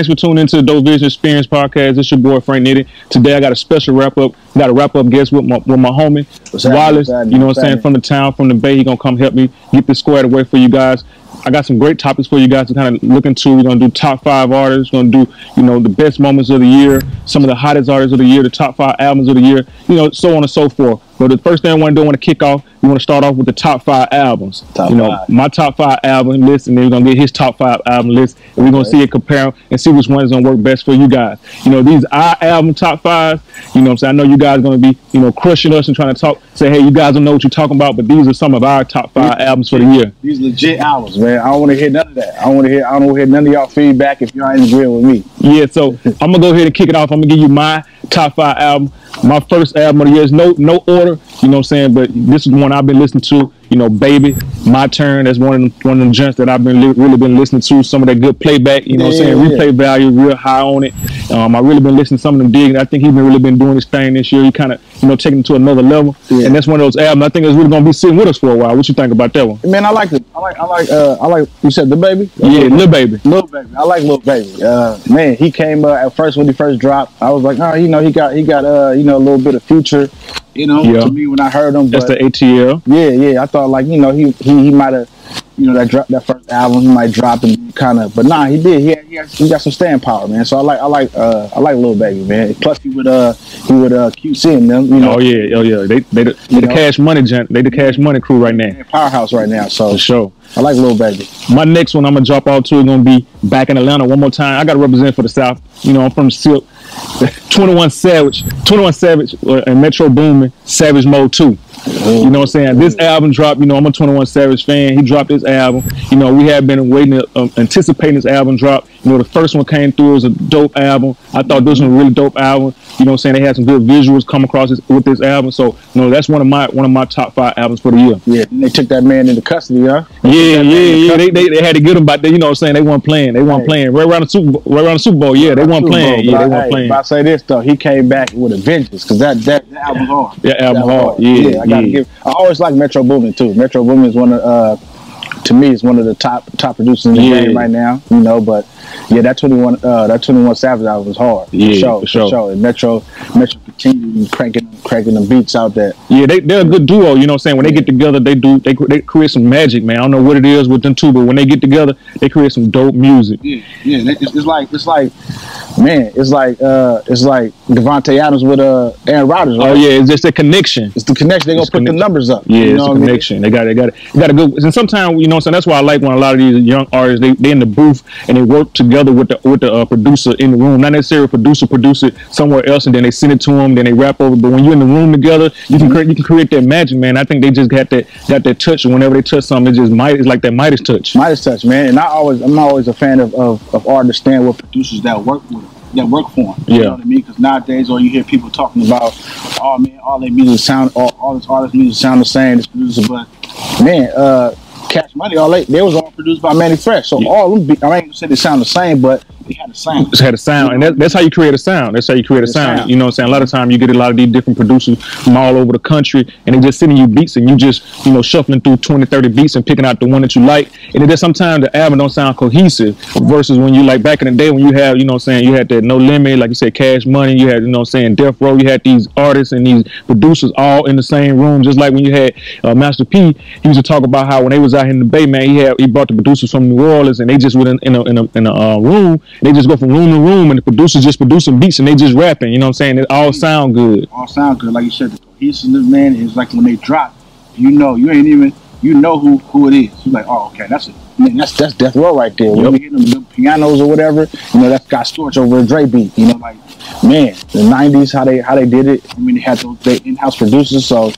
thanks for tuning into the Dope Vision Experience podcast. It's your boy Frank Nitty. Today I got a special wrap up. Got a wrap up guest with my with my homie What's? Wallace. Happening? You know what I'm saying? From the town, from the Bay. He gonna come help me get this squared away for you guys. I got some great topics for you guys to kind of look into. We're gonna do top five artists. We're gonna do you know the best moments of the year, some of the hottest artists of the year, the top five albums of the year, you know, so on and so forth. But the first thing I want to do, I want to kick off. We want to start off with the top five albums. Top you know, five. my top five album list, and then we're gonna get his top five album list, and we're gonna see it compare 'em and see which one is gonna work best for you guys. You know, these our album top fives. You know, what I'm saying I know you guys are gonna be you know crushing us and trying to talk, say, hey, you guys don't know what you're talking about, but these are some of our top five albums for the year. These legit albums, man. I don't want to hear none of that. I don't want to hear. I don't want to hear none of y'all feedback if y'all ain't agreeing with me. Yeah, so I'm gonna go ahead and kick it off. I'm gonna give you my top five album. My first album of the year is no no order, you know what I'm saying, but this is one I've been listening to. You know, baby, my turn. That's one of them, one of them gents that I've been li- really been listening to. Some of that good playback, you know, what I'm saying Yeah, yeah. replay value real high on it. Um, I really been listening to some of them digging. I think he's been really been doing his thing this year. He kind of you know taking it to another level, Yeah. and that's one of those albums I think is really gonna be sitting with us for a while. What you think about that one? Man, I like it. I like. I like. Uh, I like. You said the baby. Yeah, little baby. Little Baby. I like little Baby. Uh, man, he came uh, at first when he first dropped. I was like, oh, you know, he got he got uh, you know, a little bit of future. You know, Yeah. to me when I heard him. That's the ATL. yeah, yeah, I thought like you know he he, he might have. You know that drop that first album he might drop and kind of, but nah, he did. He had, he, had, he got some staying power, man. So I like I like uh I like Lil Baby, man. Plus he would uh he would uh QC in them, you know, Oh yeah, oh yeah. They they the, they the know? cash money gent. They the cash money crew right now. powerhouse right now. So For sure. I like Lil Baby. My next one I'm gonna drop off to is gonna be back in Atlanta one more time. I gotta represent for the South. You know, I'm from Silk. 21 Savage, 21 Savage, uh, and Metro Boomin, Savage Mode 2. You know what I'm saying? This album dropped. You know, I'm a 21 Savage fan. He dropped this album. You know, we have been waiting, um, anticipating this album drop. You know, the first one came through as a dope album. I thought this was a really dope album. You know I'm saying? They had some good visuals come across this, with this album. So, you know, that's one of my one of my top five albums for the year. Yeah, and they took that man into custody, huh? Yeah, yeah, yeah. They, they, they had to get but they, you know what I'm saying? They weren't playing. They weren't Hey. playing. Right around the Super Bowl, right around the Super Bowl. Yeah, they weren't playing. Bowl, Yeah, they I- weren't hey, playing. I say this though, he came back with a vengeance because that, that album hard. That album hard. Yeah, I gotta yeah. give. I always like Metro Boomin too. Metro Boomin is one of uh, to me is one of the top top producers in the Yeah. game right now. You know, but yeah, that twenty one uh, that twenty one Savage album was hard. Yeah, for sure, for sure. And Metro Metro continued cranking cranking them beats out there. Yeah, they they're a good duo. You know what I'm saying? When they get together, they do they they create some magic, man. I don't know what it is with them two, but when they get together, they create some dope music. Yeah, yeah. It's, it's like it's like man, it's like uh, it's like Davante Adams with uh Aaron Rodgers. Right? Oh yeah, it's just a connection. It's the connection. They gonna It's put the numbers up. Yeah, you know it's a I mean? connection. They got it, got it, They got to go. And sometimes you know, what I'm saying that's why I like when a lot of these young artists they they in the booth and they work together with the with the uh, producer in the room. Not necessarily a producer produce it somewhere else and then they send it to them, then they rap over. But when you're in the room together, you can create you can create that magic, man. I think they just got that got that touch. Whenever they touch something, it just might it's like that Midas touch. Midas touch, man. And I always, I'm always a fan of, of, of artists staying with producers that work with, that work for them. You Yeah. know what I mean? Because nowadays, all you hear people talking about, oh man, all their music sound, all, all this artist music sound the same. This producer, but man, uh, Cash Money, all they, they was all produced by Mannie Fresh. So Yeah. all them, be, I ain't gonna say they sound the same, but had a sound. Just had a sound, and that, that's how you create a sound. That's how you create a sound. sound. You know what I'm saying? A lot of time you get a lot of these different producers from all over the country, and they just sending you beats, and you just you know shuffling through 20, 30 beats and picking out the one that you like. And it just sometimes the album don't sound cohesive. Versus when you like back in the day when you have you know what I'm saying you had that No Limit, like you said, Cash Money. You had you know what I'm saying Death Row. You had these artists and these producers all in the same room, just like when you had uh, Master P. He used to talk about how when they was out here in the Bay, man, he had he brought the producers from New Orleans, and they just went in, in a in a, in a uh, room. They just go from room to room, and the producers just producing beats, and they just rapping. You know what I'm saying? It all sound good. all sound good. Like you said, the cohesiveness, man, is like when they drop, you know, you ain't even, you know who who it is. You're like, oh, okay, that's it. Man, that's that's Death Row right there. When Yep. you hear them, pianos or whatever, you know, that's Scott Storch over a Dre beat. You know, like, man, the '90s, how they how they did it. I mean, they had those they in-house producers. So,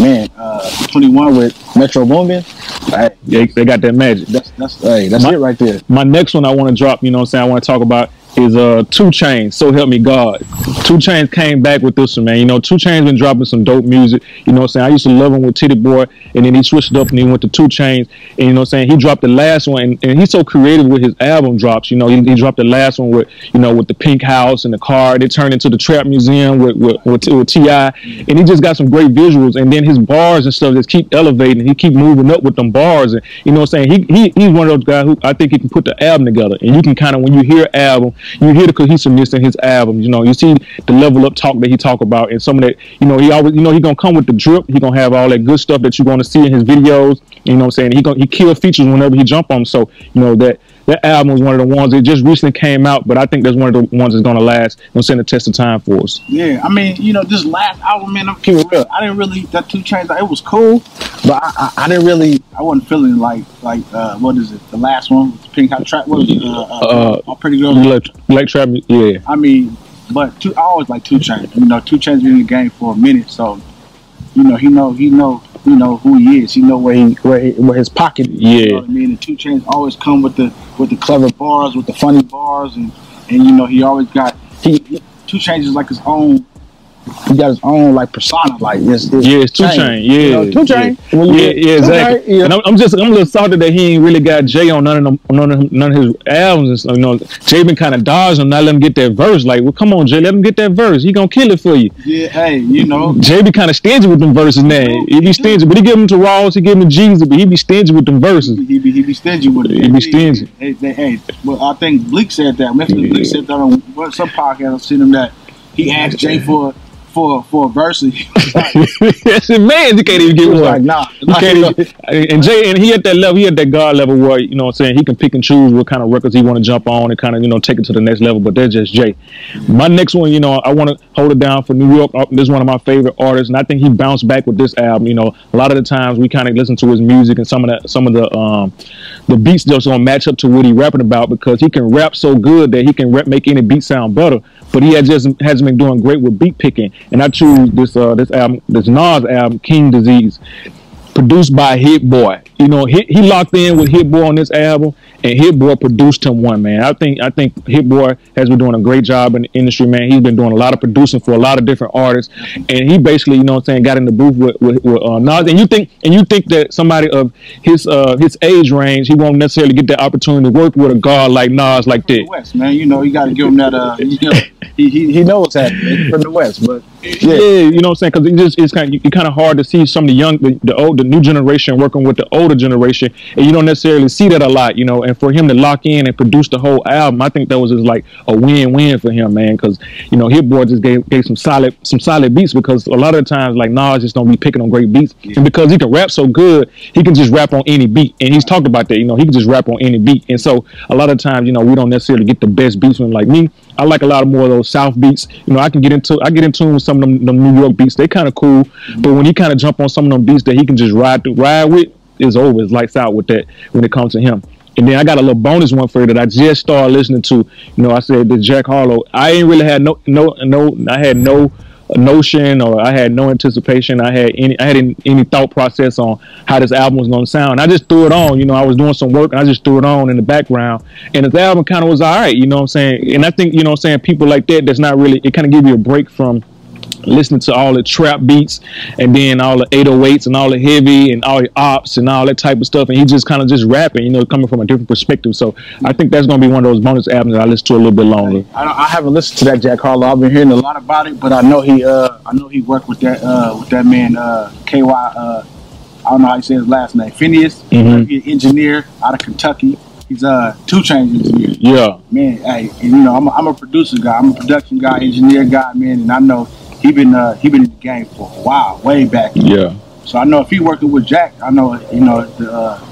man, uh, 21 with Metro Boomin, hey, They, they got that magic. that's that's hey, that's My- it right there. my next one I want to drop, you know what I'm saying, I want to talk about is uh 2 Chainz, So Help Me God. 2 Chainz came back with this one, man. You know, 2 Chainz been dropping some dope music. You know what I'm saying? I used to love him with Tity Boi, and then he switched it up and he went to 2 Chainz. And you know what I'm saying? He dropped the last one, and, and he's so creative with his album drops. You know, he, he dropped the last one with, you know, with the pink house and the car. They turned into the Trap Museum with with, with, with T.I. And he just got some great visuals. And then his bars and stuff just keep elevating. He keep moving up with them bars. And you know what I'm saying? He, he he's one of those guys who I think he can put the album together. And you can kind of when you hear album, you hear the cohesiveness in his album. You know, you see the level up talk that he talk about, and some of that. You know, he always, you know, he gonna come with the drip. He gonna have all that good stuff that you're gonna see in his videos. You know, what I'm saying he gonna he kill features whenever he jump on. So you know that that album was one of the ones that just recently came out, but I think that's one of the ones that's gonna last and stand the test of time for us. Yeah, I mean, you know, this last album, man, I'm keeping real. I didn't really that 2 Chainz. It was cool, but I, I, I, didn't really. I wasn't feeling like like uh, what is it? The last one, Pink Hot Trap. What was it? Uh, uh, uh Pretty Girls. Black, Black Trap. Yeah. I mean, but two. I always like 2 Chainz. You know, 2 Chainz been in the game for a minute, so you know he know he know you know who he is. You know where he where, he, where his pocket. Yeah. You know I mean, the 2 Chainz always come with the with the clever bars, with the funny bars, and and you know he always got he, he 2 Chainz is like his own he got his own like persona, like it's, it's yeah, it's two chain, chain. yeah, you know, two chain, yeah, yeah, yeah exactly. yeah. And I'm, I'm, just I'm a little salty that he ain't really got Jay on none of them, none of none of his albums. And, you know, Jay been kind of dodging, not let him get that verse. Like, well, come on, Jay, let him get that verse. He gonna kill it for you. Yeah, hey, you know, Jay be kind of stingy with them verses now. He be stingy, but he give them to Ross, he give them to Jesus, but he be stingy with them verses. He be he be stingy with it. He be stingy. Hey, hey, hey, well, I think Bleek said that. Memphis yeah. Bleek said that on some podcast. I've seen him that he asked Jay for for for a verse. That's a man. You can't even get one. Like nah, you can't even, and Jay and he at that level. He at that God level where you know what I'm saying he can pick and choose what kind of records he want to jump on and kind of you know take it to the next level. But that's just Jay. My next one, you know, I want to hold it down for New York. Uh, this is one of my favorite artists, and I think he bounced back with this album. You know, a lot of the times we kind of listen to his music and some of the some of the um the beats just don't match up to what he rapping about because he can rap so good that he can rap, make any beat sound better. But he has just hasn't been doing great with beat picking and I choose this uh this album, this Nas album, King Disease, produced by Hit Boy. You know, he, he locked in with Hit Boy on this album, and Hit Boy produced him one man. I think I think Hit Boy has been doing a great job in the industry, man. He's been doing a lot of producing for a lot of different artists, and he basically, you know, what I'm saying, got in the booth with, with, with uh, Nas. And you think and you think that somebody of his uh his age range, he won't necessarily get the opportunity to work with a guard like Nas like that. West, man, you know, you got to give him that. Uh, you know, he, he he knows that from the West, but yeah, yeah you know what I'm saying? Because it just it's kind of it's kind of hard to see some of the young, the, the old, the new generation working with the older generation, and you don't necessarily see that a lot, you know. And for him to lock in and produce the whole album, I think that was just like a win-win for him, man. Because you know, Hit Boy just gave, gave some solid some solid beats because a lot of the times like Nas just don't be picking on great beats, yeah. and because he can rap so good, he can just rap on any beat, and he's talked about that, you know, he can just rap on any beat, and so a lot of times, you know, we don't necessarily get the best beats from like me. I like a lot of more of those South beats. You know, I can get into I get in tune with some of them, them New York beats. They kind of cool, but when he kind of jump on some of them beats that he can just ride through, ride with, is always lights out with that when it comes to him. And then I got a little bonus one for you that I just started listening to. You know, I said the Jack Harlow. I ain't really had no no no. I had no notion or I had no anticipation. I had any I had any, thought process on how this album was going to sound. I just threw it on. You know, I was doing some work and I just threw it on in the background. And the album kind of was all right. You know what I'm saying? And I think you know, what I'm saying people like that. That's not really. It kind of give you a break from listening to all the trap beats and then all the 808s and all the heavy and all the ops and all that type of stuff. And he just kind of just rapping, you know, coming from a different perspective. So I think that's going to be one of those bonus albums that I listen to a little bit longer. I, I haven't listened to that Jack Harlow. I've been hearing a lot about it, but I know he, uh, I know he worked with that, uh, with that man, uh, KY, uh, I don't know how you say his last name, Finis, mm-hmm. engineer out of Kentucky. He's a uh, 2 Chainz engineer. Yeah, man. Hey, and, you know, I'm a, I'm a producer guy. I'm a production guy, engineer guy, man. And I know he been uh, he been in the game for a while, way back. Yeah. So I know if he working with Jack, I know you know the uh,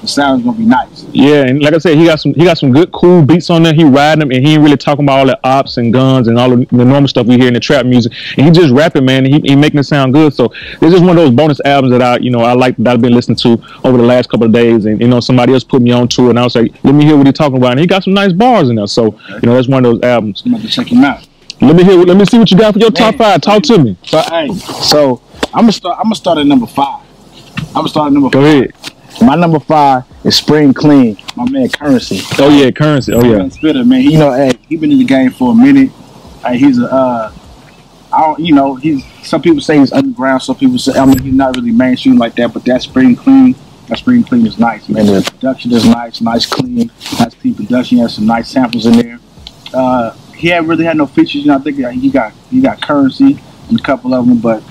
the sound's gonna be nice. Yeah, and like I said, he got some he got some good cool beats on there. He riding them, and he ain't really talking about all the ops and guns and all the, the normal stuff we hear in the trap music. And he just rapping, man. He, he making it sound good. So this is one of those bonus albums that I you know I like that I've been listening to over the last couple of days. And you know somebody else put me on to it, and I was like, let me hear what he's talking about. And he got some nice bars in there. So you know that's one of those albums. I'm to check him out. Let me hear. Let me see what you got for your top five. Talk to me. But hey, so I'm gonna start. I'm gonna start at number five. I'm gonna start at number. Go five. ahead. My number five is Spring Clean. My man Curren$y. Oh yeah, Curren$y. Oh yeah. Spitta man. You know, hey, he been in the game for a minute. Hey, he's a. Uh, I don't. You know, he's. Some people say he's underground. Some people say. I mean, he's not really mainstream like that. But that Spring Clean. That Spring Clean is nice, man. The production is nice, nice clean, nice clean production. He has some nice samples in there. Uh, he had really had no features. You know, I think he got he got Curren$y and a couple of them, but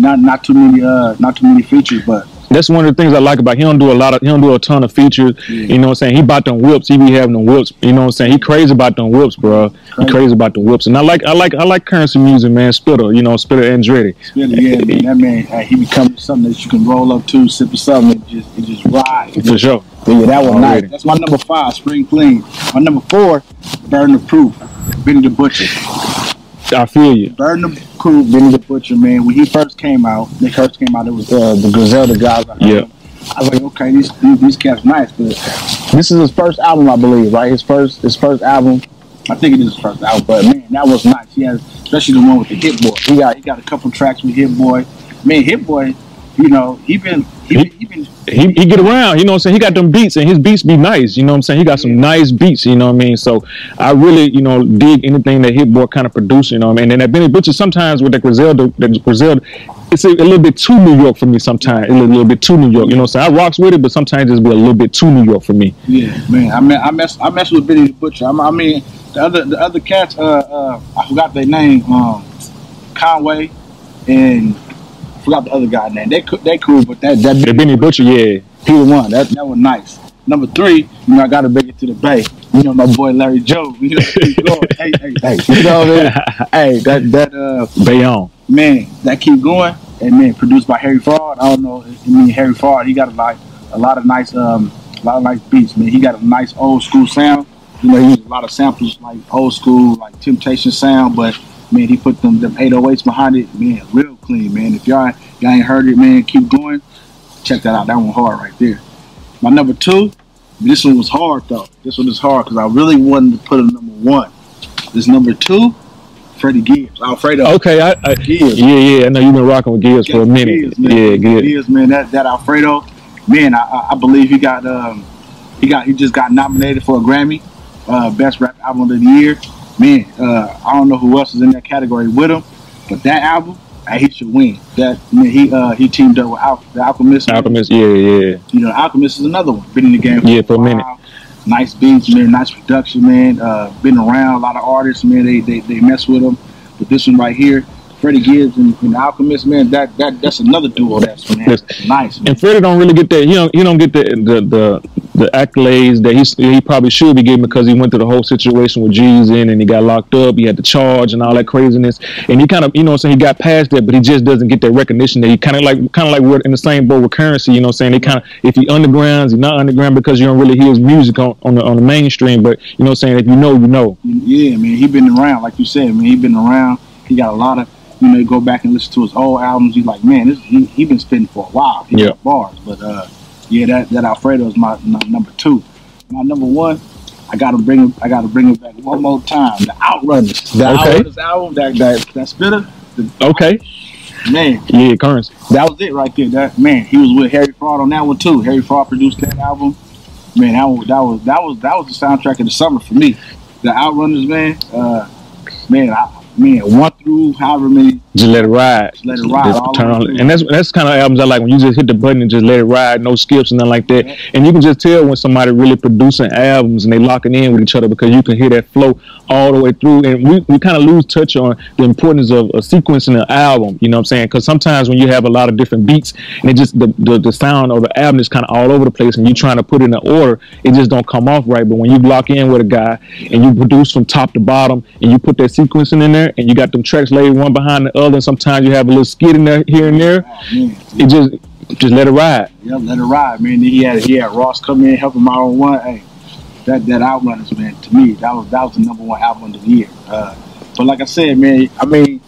not not too many uh not too many features. But that's one of the things I like about him. He don't do a lot of he don't do a ton of features. Yeah. You know what I'm saying? He bought them whips. He be having them whips. You know what I'm saying? He crazy about them whips, bro. He Crazy. crazy about the whips. And I like I like I like Curren$y music, man. Spitta, you know, Spitta Andretti. Really, yeah, man. That man, he becoming something that you can roll up to, sip of something, and just, it just ride. For sure. Yeah, that was nice. That's my number five, Spring Clean. My number four, Burden of Proof, Benny the Butcher. I feel you. Burden of Proof, Benny the Butcher, man. When he first came out, Nick first came out, it was uh, the Griselda guys. Yeah. I was like, okay, these, these these cats nice, but this is his first album, I believe, right? His first his first album. I think it is his first album, but man, that was nice. He has, especially the one with the Hit Boy. He got he got a couple tracks with Hit Boy. Man, Hit Boy, you know, he been he been, he been He, he get around, you know what I'm saying? He got them beats and his beats be nice, you know what I'm saying? He got some nice beats, you know what I mean? So I really, you know, dig anything that Hit Boy kind of produce, you know what I mean? And that Benny Butcher sometimes with the Griselda, the Griselda, it's a, a little bit too New York for me sometimes. It's a little, little bit too New York, you know what I'm saying? I rocks with it, but sometimes it's be a little bit too New York for me. Yeah, man. I mean, I mess, I mess with Benny Butcher. I'm, I mean, the other, the other cats. Uh, uh, I forgot their name. Um, Conway and I forgot the other guy name. They, they cool, but that, that The Benny Butcher, yeah. he the one. That, that was nice. Number three, you know, I got to bring it to the Bay. You know, my boy Larry June. You know, hey, hey, hey. You know what I mean? Hey, that, that, uh, Bayonne. man, that keep going. And man, produced by Harry Fraud. I don't know. I mean, Harry Fraud. He got a lot, a lot of nice, um, a lot of nice beats. Man, he got a nice old school sound. You know, he used a lot of samples like old school, like Temptation sound. But man, he put them them 808s behind it. Man, real clean, man. If y'all y'all ain't heard it, man, keep going. Check that out. That one hard right there. My number two. This one was hard though. This one is hard because I really wanted to put a number one. This number two, Freddie Gibbs, Alfredo. Okay, I, I Gibbs. yeah, yeah. I know you've been rocking with Gibbs for a minute. Gibbs, man. Yeah, good. Gibbs, man. That that Alfredo, man. I, I- I believe he got um he got he just got nominated for a Grammy, uh, best rap album of the year. Man, uh, I don't know who else is in that category with him, but that album, he should win. That man, he uh he teamed up with Al- the Alchemist. Alchemist, yeah, yeah. You know, Alchemist is another one. Been in the game Yeah, for a minute. Nice beats, man. Nice production, man. Uh, been around a lot of artists, man. They they, they mess with him. But this one right here, Freddie Gibbs and, and Alchemist, man. That that that's another duo. That's man. Nice. Man. And Freddie don't really get that. He don't. He don't get the the the, the accolades that he he probably should be getting because he went through the whole situation with G's in and he got locked up. He had to charge and all that craziness. And he kind of you know what I'm saying he got past that, but he just doesn't get that recognition that he kind of like kind of like we're in the same boat with Curren$y. You know what I'm saying they kind of if he undergrounds, he's not underground because you don't really hear his music on, on the on the mainstream. But you know what I'm saying if you know, you know. Yeah, man. He been around, like you said, man. He been around. He got a lot of. You know, you go back and listen to his old albums. He's like, man, this he, he been spitting for a while. He Yeah. bars, but uh, yeah, that that Alfredo is my, my number two. My number one, I gotta bring him. I gotta bring it back one more time. The Outrunners. The Okay. Outrunners album. That that that spitter. The, Okay, man, yeah, Curren$y. that was it right there. That man, he was with Harry Fraud on that one too. Harry Fraud produced that album. Man, that was that was that was that was the soundtrack of the summer for me. The Outrunners, man. Uh, man, I, man, one through however many. Just let it ride. Just let it ride Just turn on- and that's that's kind of albums I like when you just hit the button and just let it ride, no skips and nothing like that. Yeah. And you can just tell when somebody really producing albums and they locking in with each other because you can hear that flow all the way through. And we, we kind of lose touch on the importance of a sequencing an album. You know what I'm saying? Because sometimes when you have a lot of different beats and it just the, the, the sound of the album is kind of all over the place and you're trying to put it in an order, it just don't come off right. But when you lock in with a guy and you produce from top to bottom and you put that sequencing in there and you got them tracks laid one behind the other, and sometimes you have a little skid in there here and there, Oh, man. it just just let it ride. Yeah, let it ride, man. He had he had Ross come in, help him out on one. Hey, that that Outrunners, man. To me, that was that was the number one album of the year. Uh, but like I said, man, I mean,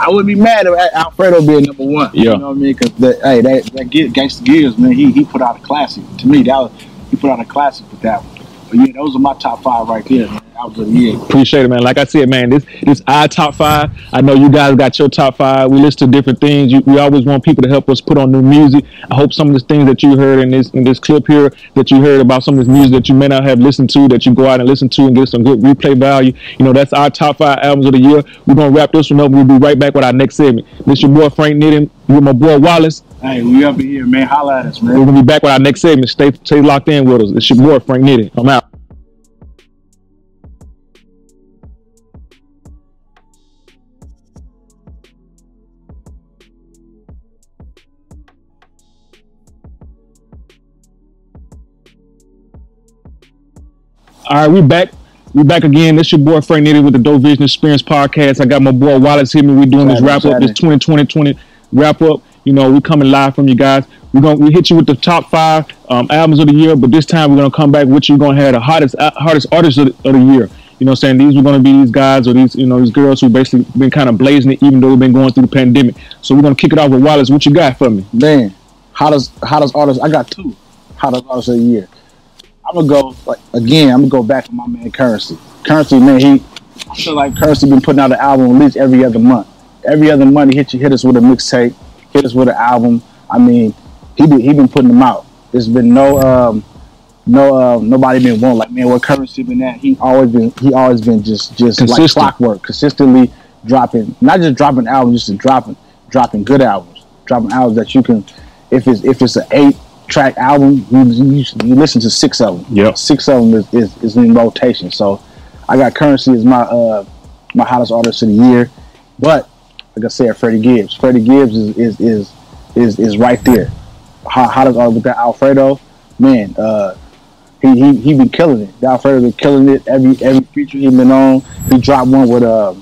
I wouldn't be mad at Alfredo being number one. Yeah. You know what I mean? Because that hey, that that Gangsta Gibbs, man, he he put out a classic. To me, that was he put out a classic with that one. But yeah, those are my top five right there, man. The year. Appreciate it, man. Like I said, man, this this our top five. I know you guys got your top five. We listen to different things. You, we always want people to help us put on new music. I hope some of the things that you heard in this in this clip here that you heard about some of this music that you may not have listened to that you go out and listen to and get some good replay value. You know, that's our top five albums of the year. We're gonna wrap this one up. We'll be right back with our next segment. This your boy Frank Nitty with my boy Wallace. Hey, we up in here, man. Holla at us, man. We're gonna be back with our next segment. Stay stay locked in with us. It's your boy Frank Nitty. I'm out. All right, we back. We back again. This your boy Frank Nitty with the Dope Vision Experience Podcast. I got my boy Wallace here. We doing this wrap up, this 2020 20 wrap up. You know, we're coming live from you guys. We're gonna we hit you with the top five um, albums of the year, but this time we're gonna come back with you. We're gonna have the hottest uh, artists of the, of the year. You know, saying these are gonna be these guys or these you know these girls who basically been kind of blazing it, even though we've been going through the pandemic. So we're gonna kick it off with Wallace. What you got for me? Man, hottest hottest artists. I got two hottest artists of the year. I'm gonna go like again. I'm gonna go back to my man Curren$y. Curren$y, man, he. I feel like Curren$y been putting out an album at least every other month. Every other month, he hit you hit us with a mixtape, hit us with an album. I mean, he been he been putting them out. There's been no um no uh, nobody been won like man what Curren$y been at. He always been he always been just just Consistent. like clockwork, consistently dropping not just dropping albums, just dropping dropping good albums, dropping albums that you can if it's if it's an eight track album, you, you, you listen to six of them. Yeah, six of them is, is, is in rotation. So I got Curren$y as my uh my hottest artist of the year, but like I said, Freddie Gibbs. Freddie Gibbs is is is is, is right there. How hottest artist with that Alfredo, man. Uh, he he he been killing it. Alfredo been killing it. Every every feature he been on. He dropped one with uh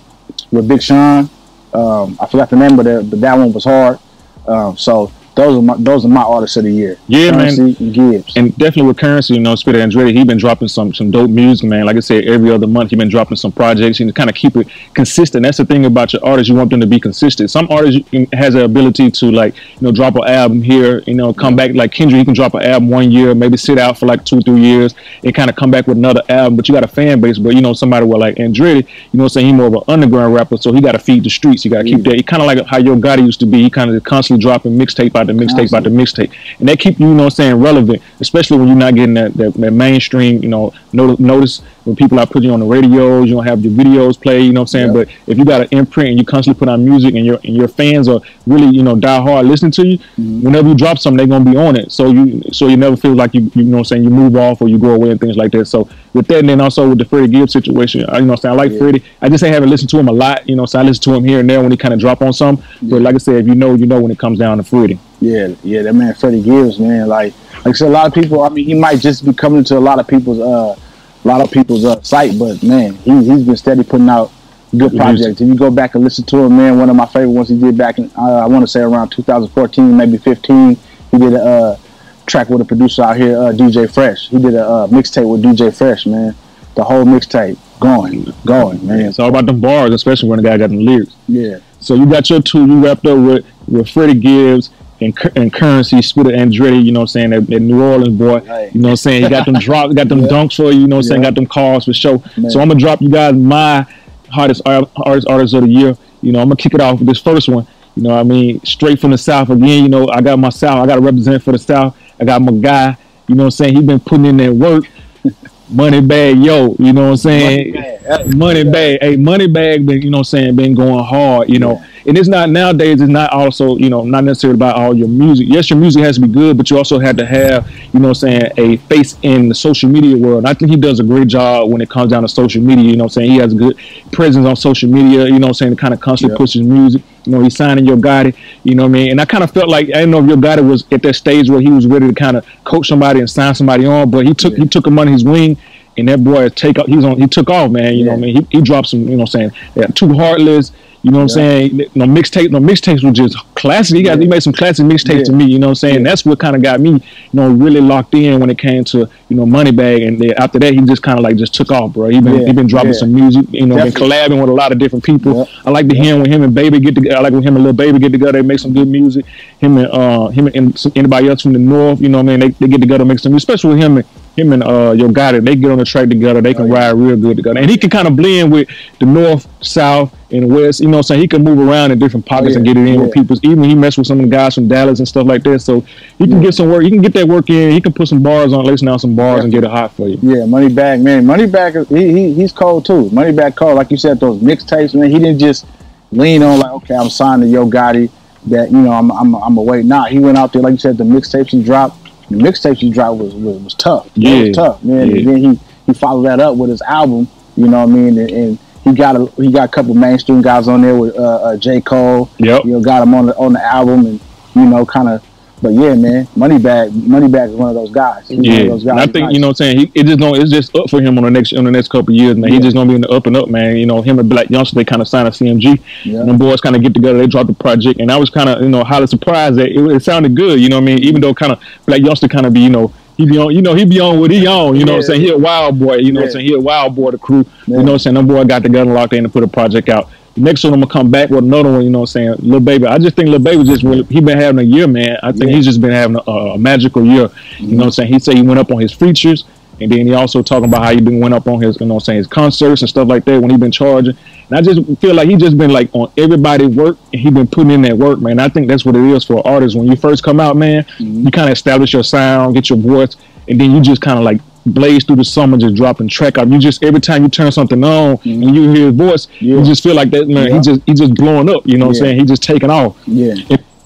with Big Sean. Um, I forgot the name, but that but that one was hard. Um, so those are my those are my artists of the year. Yeah, Curren$y man. and Gibbs. And definitely with Curren$y, you know, Spitta Andretti, he been dropping some some dope music, man. Like I said, every other month he been dropping some projects and kind of keep it consistent. That's the thing about your artists; you want them to be consistent. Some artists has the ability to like you know drop an album here, you know, come back like Kendrick. He can drop an album one year, maybe sit out for like two three years, and kind of come back with another album. But you got a fan base, but you know somebody with like Andretti, you know, what I'm saying he more of an underground rapper, so he got to feed the streets. He got to keep that. He kind of like how Yo Gotti used to be. He kind of constantly dropping mixtape out the mixtape about the mixtape, and that keep you, you know, what I'm saying relevant, especially when you're not getting that, that, that mainstream, you know, notice when people are putting you on the radios, you don't have your videos play, you know what I'm saying? Yeah. But if you got an imprint and you constantly put on music and your and your fans are really, you know, die hard listening to you, Mm-hmm. whenever you drop something, they're gonna be on it. So you so you never feel like you you know what I'm saying, you move off or you go away and things like that. So with that and then also with the Freddie Gibbs situation, I, you know what I'm saying, I like Yeah. Freddie. I just ain't haven't listened to him a lot, you know, so I listen to him here and there when he kind of drop on some. But like I said, if you know, you know when it comes down to Freddie. Yeah, yeah, that man Freddie Gibbs, man. Like, like I said, a lot of people. I mean, he might just be coming to a lot of people's, uh, a lot of people's uh, sight, but man, he he's been steady putting out good Good projects. If you go back and listen to him, man, one of my favorite ones he did back in, uh, I want to say around 2014, maybe 15. He did a uh, track with a producer out here, uh, DJ Fresh. He did a uh, mixtape with DJ Fresh, man. The whole mixtape going, going, man. It's all about the bars, especially when the guy got the lyrics. Yeah, So you got your two. You wrapped up with with Freddie Gibbs and, and Curren$y, Spitta Andretti. You know what I'm saying? That, New Orleans boy. Right. You know what I'm saying? He got them drops, got them Yeah. dunks for you. You know what I'm saying? Got them calls for show. Man. So I'm gonna drop you guys my hardest art- artist artist of the year. You know I'm gonna kick it off with this first one. You know what I mean? Straight from the South again. You know I got my South. I got to represent for the South. I got my guy. You know what I'm saying? He been putting in that work. Money bag, yo. You know what I'm saying? Moneybagg. money bag, hey, Moneybagg been, you know what I'm saying, been going hard, you know. Yeah. And it's not nowadays it's not also, you know, not necessarily about all your music. Yes, your music has to be good, but you also have to have, you know what I'm saying, a face in the social media world. I think he does a great job when it comes down to social media, you know what I'm saying? He has a good presence on social media, you know what I'm saying, to kind of constantly Yeah. push his music. You know, he's signing Yo Gotti, you know what I mean? And I kind of felt like I didn't know if your guy was at that stage where he was ready to kind of coach somebody and sign somebody on, but he took Yeah. he took him under his wing and that boy take off. He's on. He took off, man. You know what I mean? He, he dropped some. You know what I'm saying? Yeah, two heartless. You know what I'm saying? No mixtape. No mixtapes were just classic. He got. Yeah. He made some classic mixtapes to me. You know what I'm saying? Yeah. That's what kind of got me, you know, really locked in when it came to you know Moneybagg. And then after that, he just kind of like just took off, bro. He been Yeah. he been dropping Yeah. some music. You know, Definitely. been collabing with a lot of different people. Yeah. I like to hear him when him and Baby get together. I like when him and Little Baby get together. They make some good music. Him and uh him and some, anybody else from the north. You know what I mean? They, they get together, to make some, music, especially with him and him and uh Yo Gotti. They get on the track together. They can Oh, yeah. ride real good together, and he can kind of blend with the north, south, and west. You know, what I'm saying he can move around in different pockets Oh, and get it in with Yeah. people. Even he messed with some of the guys from Dallas and stuff like that. So he can Yeah. get some work. He can get that work in. He can put some bars on, listen down some bars, Yeah. and get it hot for you. Yeah, money back, man. Money back he, he he's cold too. Money back cold, like you said, those mixtapes, man. He didn't just lean on like, okay, I'm signed to Yo Gotti. That you know, I'm I'm I'm away. Nah, he went out there, like you said, the mixtapes he dropped. The mixtapes he dropped was was, was tough. It Yeah, was tough, man. yeah. And then he he followed that up with his album. You know what I mean? And, and he got a he got a couple mainstream guys on there with uh, uh, J Cole. Yep. You know, got him on the on the album, and you know, kind of but yeah, man, Moneybagg, Moneybagg is one of those guys. He's yeah, those guys. I think you know what I'm saying. He, it just going it's just up for him on the next on the next couple years, man. Yeah. He's just gonna be in the up and up, man. You know, him and Black Youngsta, they kind of signed a CMG. Yeah. And them boys kind of get together. They dropped the project, and I was kind of you know highly surprised that it, it, sounded good. You know what I mean? Even though kind of Black Youngsta kind of be you know he be on, you know, he be on what he on, you know yeah. what I'm saying? He a wild boy, you know yeah. what I'm saying? He a wild boy, the crew, yeah. you know what I'm saying? Them boy got the gun locked in to put a project out. The next one I'm gonna come back with another one, you know what I'm saying? Lil Baby. I just think Lil Baby just really, he been having a year, man. I think he's just been having a, a magical year. Mm-hmm. You know what I'm saying? He said he went up on his features. And then he also talking about how he been went up on his, you know, what I'm saying his concerts and stuff like that when he been charging. And I just feel like he just been like on everybody's work and he been putting in that work, man. I think that's what it is for artists. When you first come out, man, mm-hmm. you kind of establish your sound, get your voice, and then you just kind of like blaze through the summer, just dropping track out. You just every time you turn something on mm-hmm. and you hear his voice, yeah. you just feel like that man. Yeah. He just he just blowing up. You know yeah. what I'm saying? He just taking off. Yeah.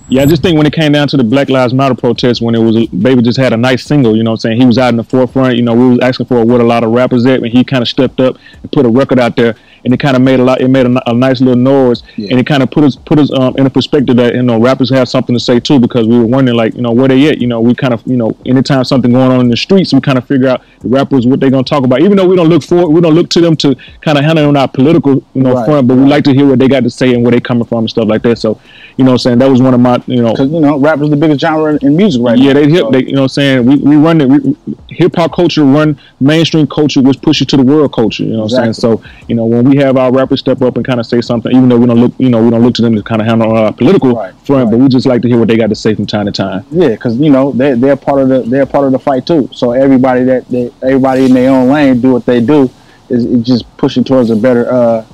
Yeah, I just think when it came down to the Black Lives Matter protest, when it was Baby just had a nice single, you know what I'm saying? He was out in the forefront, you know, we was asking for what a lot of rappers at, and he kind of stepped up and put a record out there and it kind of made a lot. It made a, a nice little noise, yeah. and it kind of put us put us um, in a perspective that you know rappers have something to say too, because we were wondering like you know where they at. You know, we kind of you know anytime something going on in the streets, we kind of figure out the rappers what they're gonna talk about. Even though we don't look for we don't look to them to kind of handle on our political you know right. front, but we like to hear what they got to say and where they coming from and stuff like that. So you know, what I'm saying that was one of my you know because you know rap is the biggest genre in music right yeah, now. Yeah, they hip. So. They, you know, what I'm saying we we run it. Hip hop culture run mainstream culture, which pushes to the world culture. You know, what I'm saying so you know when we have our rappers step up and kind of say something, even though we don't look, you know, we don't look to them to kind of handle our political right, front, right. but we just like to hear what they got to say from time to time. Yeah, because you know they they're part of the they're part of the fight too. So everybody that they, everybody in their own lane do what they do is, is just pushing towards a better uh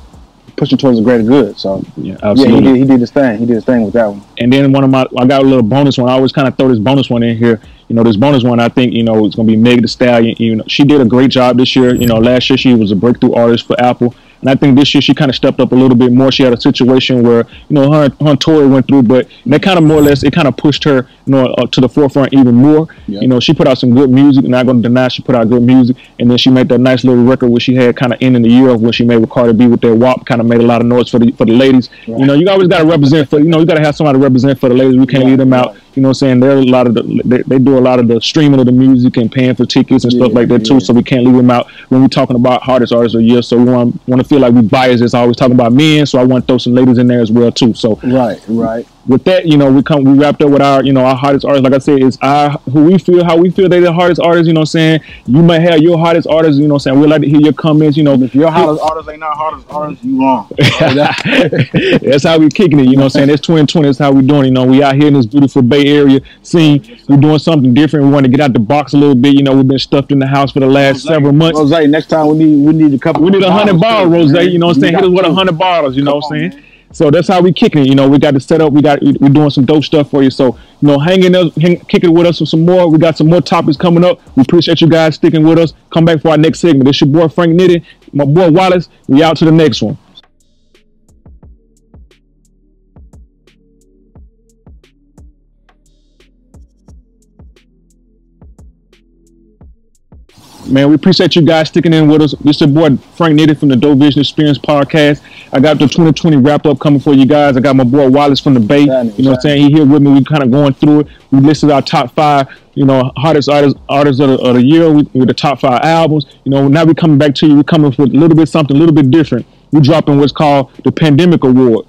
pushing towards a greater good. So yeah, absolutely. Yeah, he did, he did his thing. He did his thing with that one. And then one of my, I got a little bonus one. I always kind of throw this bonus one in here. You know, this bonus one, I think, you know, it's going to be Meg the Stallion. You know, she did a great job this year. You know, last year she was a breakthrough artist for Apple. And I think this year she kind of stepped up a little bit more. She had a situation where, you know, her, her and went through, but that kind of more or less, it kind of pushed her, you know, uh, to the forefront even more. Yep. You know, she put out some good music. Not going to deny she put out good music. And then she made that nice little record where she had kind of ending the year of when she made with Cardi B with that WAP, kind of made a lot of noise for the for the ladies. Right. You know, you always got to represent for, you know, you got to have somebody to represent for the ladies. We can't right. leave them out. Right. You know what I'm saying? they're a lot of the, they, they, do a lot of the streaming of the music and paying for tickets and yeah, stuff like that too. Yeah. So we can't leave them out when we're talking about hardest artists of the year. So we want want to feel like we biased. It's always talking about men. So I want to throw some ladies in there as well too. So right, right with that, you know, we come we wrapped up with our, you know, our hardest artists. Like I said, it's our who we feel, how we feel they the hardest artists, you know what I'm saying? You might have your hardest artists, you know what I'm saying? We'd like to hear your comments, you know. if your hardest artists ain't not hardest artists, you wrong. That's how we kicking it, you know what I'm saying? It's 2020, that's how we doing, you know. We out here in this beautiful Bay Area scene. We're doing something different. We want to get out the box a little bit. You know, we've been stuffed in the house for the last Rose, several months. Rose, next time we need we need a couple. We need a hundred bottles, Rose, you know what I'm saying? Hit us with a hundred bottles, you know what I'm saying? So that's how we kicking it. You know, we got to set up. We got we're doing some dope stuff for you. So you know, hanging up, hang, kicking with us for some more. We got some more topics coming up. We appreciate you guys sticking with us. Come back for our next segment. It's your boy Frank Nitty, my boy Wallace. We out to the next one. Man, we appreciate you guys sticking in with us. This is your boy Frank Nitty from the Dope Vision Experience podcast. I got the 2020 wrap up coming for you guys. I got my boy Wallace from the Bay. you know what I'm saying? He here with me. We kind of going through it. We listed our top five, you know, hardest artists, artists of the, of the year with, with the top five albums. You know, now we coming back to you. we coming with a little bit something a little bit different. We're dropping what's called the Pandemic Award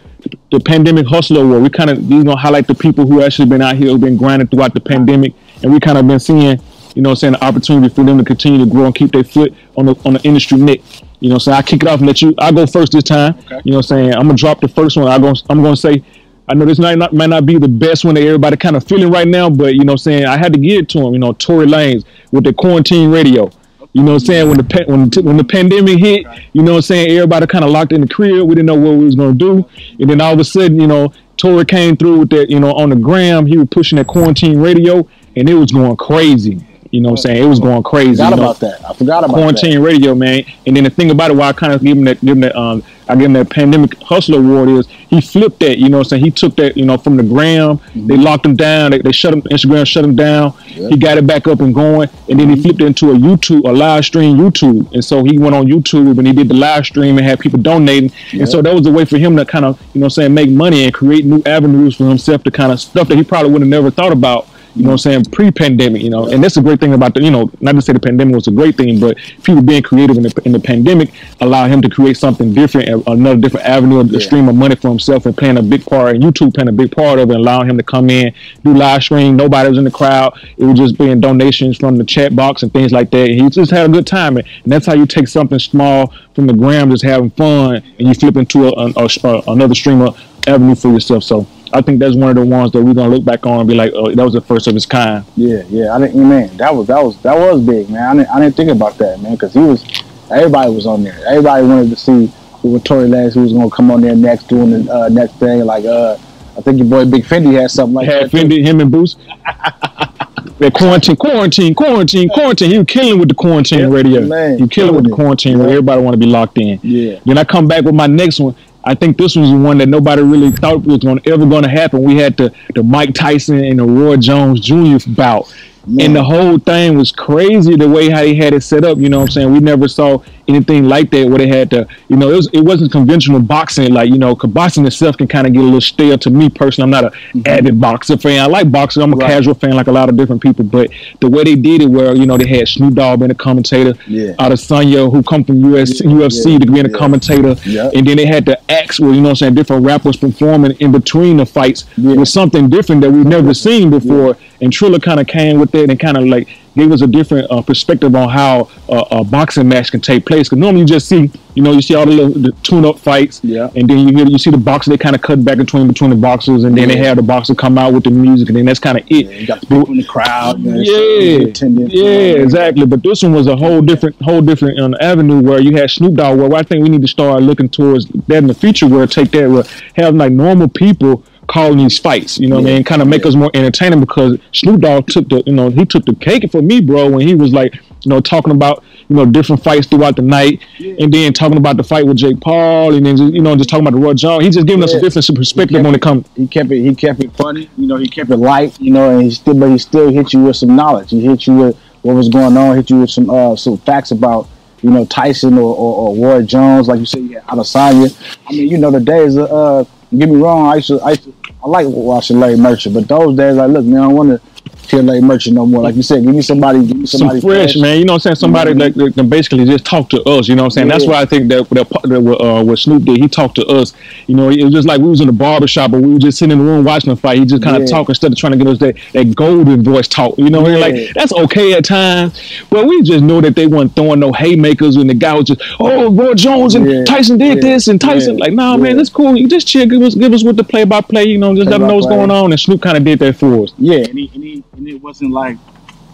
the pandemic hustler award. We kind of you know highlight the people who actually been out here, who've been grinding throughout the pandemic, and we kind of been seeing you know, I'm saying the opportunity for them to continue to grow and keep their foot on the on the industry neck. You know, so I kick it off and let you. I go first this time. Okay. You know, I'm saying I'm gonna drop the first one. I go. I'm gonna say. I know this might not, might not be the best one that everybody kind of feeling right now, but you know, I'm saying I had to give it to him. You know, Tory Lanez with the quarantine radio. You know what I'm saying? When the when when the pandemic hit, you know what I'm saying? Everybody kind of locked in the crib. We didn't know what we was gonna do, and then all of a sudden, you know, Tory came through with that. You know, on the gram, he was pushing that quarantine radio, and it was going crazy. You know what I'm saying? It was going crazy. I forgot you know? about that. I forgot about quarantine that. radio, man. And then the thing about it, why I kind of give him that, give him that, um, I give him that pandemic hustler award is he flipped that. You know what I'm saying? He took that, you know, from the gram. Mm-hmm. They locked him down. They, they shut him. Instagram shut him down. Yep. He got it back up and going, and then mm-hmm. he flipped it into a YouTube, a live stream YouTube. And so he went on YouTube and he did the live stream and had people donating. Yep. And so that was a way for him to kind of, you know, what I'm saying make money and create new avenues for himself to kind of stuff that he probably would have never thought about You know what I'm saying? Pre-pandemic, you know, and that's a great thing about the, you know, not to say the pandemic was a great thing, but people being creative in the, in the pandemic allowed him to create something different, another different avenue, a stream of money for himself, and playing a big part. And YouTube playing a big part of it, allowing him to come in, do live stream. Nobody was in the crowd. It was just being donations from the chat box and things like that. He just had a good time, and that's how you take something small from the gram, just having fun, and you flip into a, a, a, another stream of avenue for yourself. So I think that's one of the ones that we're gonna look back on and be like, oh, that was the first of its kind. Yeah, yeah. I didn't, man. That was that was that was big, man. I didn't, I didn't think about that, man, because he was everybody was on there. Everybody wanted to see with Tory Lanez who was gonna come on there next doing the uh, next thing. Like, uh, I think your boy Big Fendi had something like had that. Fendi, him and Boost. that quarantine, quarantine, quarantine, quarantine. He was killing with the quarantine yeah, radio. Man, he killing with the quarantine yeah. radio. Everybody want to be locked in. Yeah. Then I come back with my next one. I think this was the one that nobody really thought was going ever going to happen. We had the the Mike Tyson and the Roy Jones Jr. bout. Man. And the whole thing was crazy the way how they had it set up. You know what I'm saying? We never saw anything like that where they had to, you know, it, was, it wasn't conventional boxing. Like, you know, cause boxing itself can kind of get a little stale to me personally. I'm not a mm-hmm. avid boxer fan. I like boxing. I'm a right. casual fan like a lot of different people. But the way they did it where, you know, they had Snoop Dogg being a commentator, yeah. Adesanya who come from US, yeah, UFC yeah, to being a commentator. And then they had the acts where, you know what I'm saying, different rappers performing in between the fights with something different that we've never seen before. And Triller kind of came with that and kind of like gave us a different uh, perspective on how uh, a boxing match can take place. Because normally you just see, you know, you see all the little the tune-up fights, yeah, and then you you see the boxer they kind of cut back between between the boxers, and then yeah. they have the boxer come out with the music, and then that's kind of it. Yeah, you got the people in the crowd. yeah, yeah, exactly. But this one was a whole different whole different um, avenue where you had Snoop Dogg. Where I think we need to start looking towards that in the future, where take that where have like normal people calling these fights. You know yeah. what I mean? Kind of make yeah. us more entertaining because Snoop Dogg took the you know he took the cake for me, bro, when he was like you know talking about you know different fights throughout the night, yeah. and then talking about the fight with Jake Paul, and then just, you know just talking about the Roy Jones. He's just giving us a different perspective when it comes. He kept it. He kept it funny. You know, he kept it light. You know, and he still but he still hit you with some knowledge. He hit you with what was going on. Hit you with some uh some facts about you know Tyson or, or, or Roy Jones, like you said, yeah, Adesanya. I mean, you know, the days uh, get me wrong, I used to, I used to I like watching Larry Merchant, but those days, like, look, man, I want to Larry Merchant no more. Like you said, give me somebody, give me somebody Some fresh, fresh, man. You know what I'm saying? Somebody mm-hmm. that, can basically just talk to us. You know what I'm saying? Yeah. That's why I think that that, that uh, what Snoop did, he talked to us. You know, it was just like we was in the barber shop, but we were just sitting in the room watching the fight. He just kind of yeah. talk instead of trying to get us that, that golden voice talk. You know, what yeah. like that's okay at times, but we just know that they weren't throwing no haymakers, and the guy was just, oh, Roy Jones and yeah. Tyson did this, and Tyson like, nah, man, that's cool. You just chill, give us give us what the play by play. You know, just let them know what's going on. And Snoop kind of did that for us. Yeah, and, he, and, he, and it wasn't like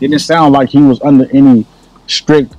it didn't sound like he was under any strict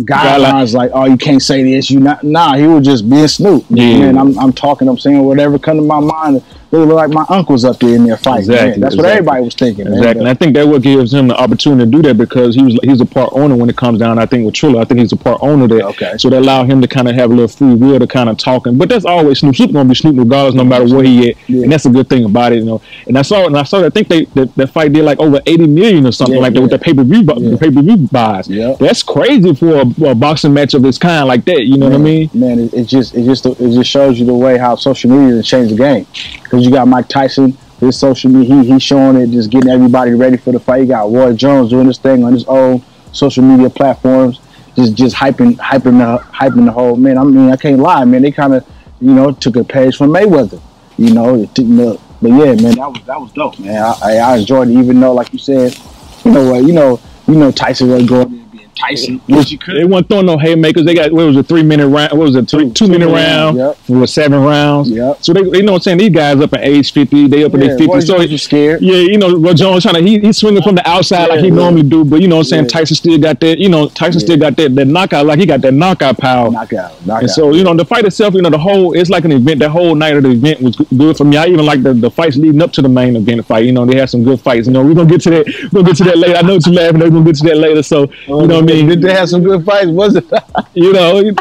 guidelines like, oh, you can't say this. You not nah. He was just being Snoop. Yeah. And I'm I'm talking. I'm saying whatever come to my mind they look like my uncles up there in their fight. Exactly, man. That's exactly. what everybody was thinking. Exactly, man. and I think that what gives him the opportunity to do that because he was he's a part owner when it comes down. I think with Triller, I think he's a part owner there. Okay. So they allow him to kind of have a little free will to kind of talk. And but that's always Snoop. Snoop gonna be Snoop regardless, no matter where he at. Yeah. And that's a good thing about it, you know. And I saw and I saw. I think they that, that fight did like over eighty million or something yeah, like that with the pay per view the pay per view buys. Yeah. That's crazy for a, a, boxing match of this kind like that. You know man, what I mean? Man, it, it just it just it just shows you the way how social media has changed the game because you got Mike Tyson his social media, he, he's showing it, just getting everybody ready for the fight. You got Roy Jones doing this thing on his own social media platforms, just just hyping, hyping the, hyping the whole man. I mean, I can't lie, man. They kind of, you know, took a page from Mayweather. You know, it but yeah, man, that was that was dope, man. I, I enjoyed it, even though, like you said, you know what, you know, you know, Tyson was going Tyson, which you could. They weren't throwing no haymakers. They got what was a three minute round? What was it? Three, two, two minute round? Yep. With seven rounds. Yep. So they, you know what I'm saying? These guys up at age fifty, they up yeah, at their fifty. So you scared? Yeah, you know, Roy Jones trying to he, he's swinging from the outside yeah, like he yeah. normally do, but you know what I'm saying? Tyson still got that. You know, Tyson still got that that knockout like he got that knockout power. Knockout. Knockout. And so you know the fight itself, you know, the whole it's like an event. The whole night of the event was good for me. I even like the, the fights leading up to the main event fight. You know, they had some good fights. You know, we're gonna get to that. We're gonna get to that later. I know you're laughing. We're gonna get to that later. So you oh, know mean? They had some good fights, wasn't it? you know,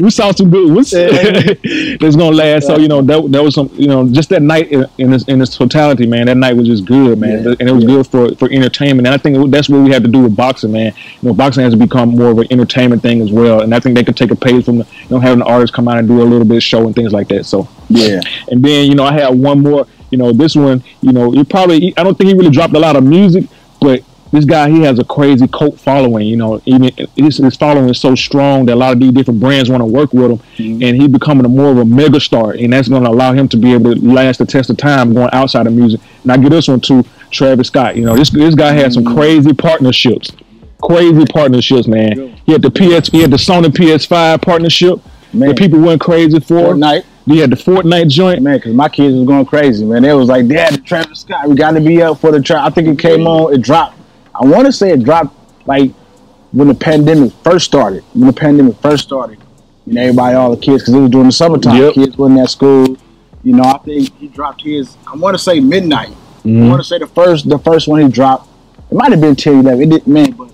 we saw some good ones. That's gonna last. So you know, that, that was some. You know, just that night in, in its in its totality, man. That night was just good, man, yeah. and it was yeah. good for for entertainment. And I think that's what we have to do with boxing, man. You know, boxing has to become more of an entertainment thing as well. And I think they could take a page from you know having the artists come out and do a little bit of show and things like that. So yeah. And then you know, I had one more You know, this one, you know, he probably I don't think he really dropped a lot of music, but this guy he has a crazy cult following. You know, even his, his following is so strong that a lot of these different brands want to work with him, mm-hmm. and he becoming a more of a mega star, and that's going to allow him to be able to last the test of time going outside of music. And I get this one too, Travis Scott. You know, this this guy had some mm-hmm. crazy partnerships, crazy partnerships, man. He had the PS, he had the Sony PS5 partnership man. that people went crazy for. Fortnite. He had the Fortnite joint, man. Because my kids was going crazy, man. They was like, "Dad, Travis Scott, we got to be up for the track." I think it came on, it dropped I want to say it dropped like when the pandemic first started. When the pandemic first started, you know, everybody, all the kids, because it was during the summertime. Yep. Kids wasn't at school. You know, I think he dropped his. I want to say midnight. Mm-hmm. I want to say the first, the first one he dropped. It might have been 10, 11. It didn't, man, but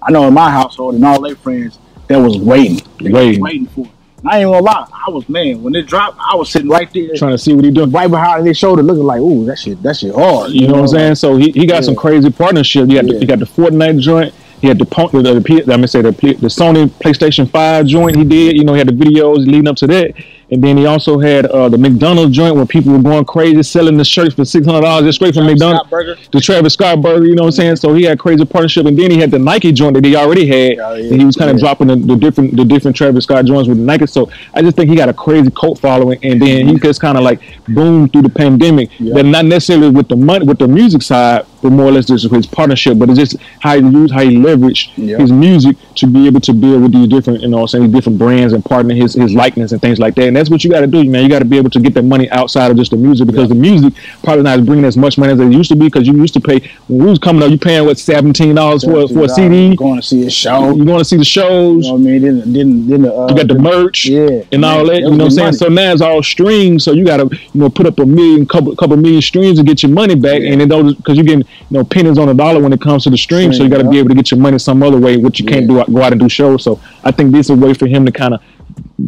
I know in my household and all their friends, that was waiting. They waiting. Was waiting for it. I ain't gonna lie, I was man when it dropped. I was sitting right there trying to see what he doing, right behind his shoulder, looking like, "Ooh, that shit, that shit hard." You, you know, know, what I'm saying? So he, he got yeah. some crazy partnership. He got yeah. the, he got the Fortnite joint. He had the the, the, the, the I'm gonna say the the Sony PlayStation Five joint. He did. You know, he had the videos leading up to that. And then he also had uh, the McDonald's joint where people were going crazy selling the shirts for six hundred dollars just straight from McDonald's. The Travis Scott burger, you know what I'm saying? So he had crazy partnership, and then he had the Nike joint that he already had. Oh, yeah, and he was kind of yeah. dropping the, the, different the different Travis Scott joints with Nike. So I just think he got a crazy cult following, and then he just kind of like boomed through the pandemic. Yeah. But not necessarily with the money with the music side, but more or less just his partnership. But it's just how he used how he leveraged yeah. his music to be able to build with these different, you know, saying different brands and partner his his likeness and things like that. And that's what you got to do, man. You got to be able to get that money outside of just the music because yeah. the music probably not bringing as much money as it used to be because you used to pay when we was coming up, you paying what seventeen dollars for for a CD. You Going to see a show. You're going to see the shows. You know what I mean? Then then then uh, you got the merch. Yeah, and all that. You know what I'm saying? Money. So now it's all streams. So you got to you know put up a million couple couple million streams to get your money back, yeah. and then those because you're getting you know pennies on a dollar when it comes to the stream. so you got to yeah. be able to get your money some other way, which you yeah. can't do go out and do shows. So I think this is a way for him to kind of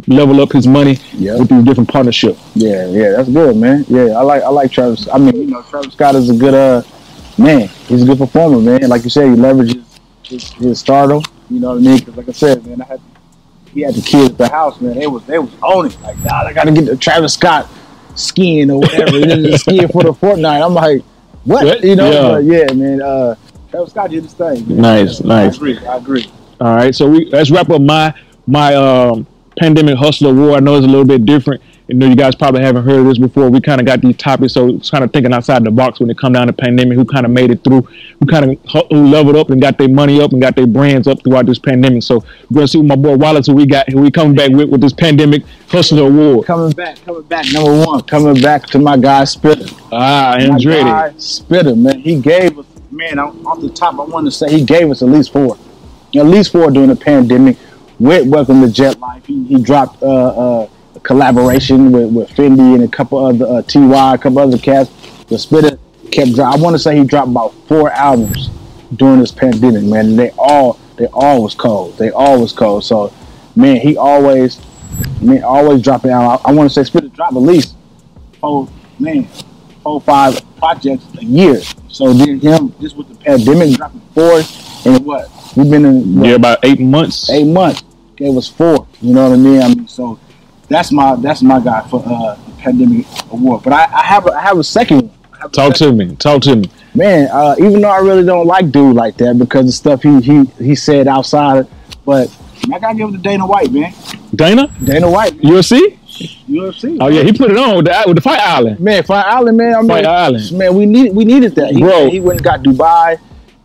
level up his money yep. with these different partnerships. Yeah, yeah, that's good, man. Yeah, I like I like Travis. I mean, you know, Travis Scott is a good uh man. He's a good performer, man. Like you said, he leverages his, his stardom. You know what I mean? Because like I said, man, I had he had the kids at the house, man. They was they was on it. like, nah, I got to get the Travis Scott skiing or whatever. skiing for the Fortnite. I'm like, what? You know? Yeah, yeah man. Uh, Travis Scott did his thing. Man. Nice, nice. I agree. I agree. All right, so we let's wrap up my my um pandemic hustler war. I know it's a little bit different. You know, you guys probably haven't heard of this before. We kind of got these topics, so it's kind of thinking outside the box when it come down to pandemic. Who kind of made it through? Who kind of who leveled up and got their money up and got their brands up throughout this pandemic? So we're gonna see what my boy Wallace who we got who we coming back with with this pandemic hustler award. Coming back, coming back. Number one, coming back to my guy Spitta. Ah, Andretti. Spitta, man. He gave us, man. Off the top, I want to say he gave us at least four, at least four during the pandemic with Welcome to Jet Life. He, he dropped uh, uh, collaboration with, with Fendi and a couple other uh, Ty, a couple other cats. The Spitta kept drop. I want to say he dropped about four albums during this pandemic. Man, they all they all was cold. They all was cold. So, man, he always man always dropping out. I, I want to say Spitta dropped at least four man four five projects a year. So then him just with the pandemic dropping four and what We've been in what, yeah about eight months. Eight months It was four. You know what I mean? I mean, so that's my that's my guy for uh, the pandemic award. But I, I have a, I have a second one. Talk to me. Talk to me. Man, uh, even though I really don't like dude like that because the stuff he he he said outside, but I gotta give it to Dana White, man. Dana? Dana White. Man. UFC? UFC. Oh yeah, he put it on with the, with the Fight Island. Man, Fight Island, man. I mean, Fight Island. Man, we need we needed that. He, Bro, he went and got Dubai.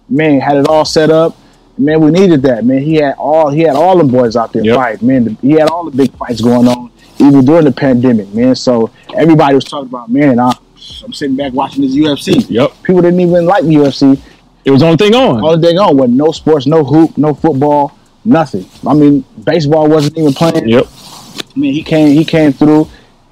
Man, had it all set up man, we needed that, man. He had all he had all the boys out there yep. fighting, man. He had all the big fights going on, even during the pandemic, man. So everybody was talking about, man, I, am sitting back watching this UFC. Yep. People didn't even like the UFC. It was the only thing on. Only thing on with no sports, no hoop, no football, nothing. I mean, baseball wasn't even playing. Yep. I mean, he came he came through,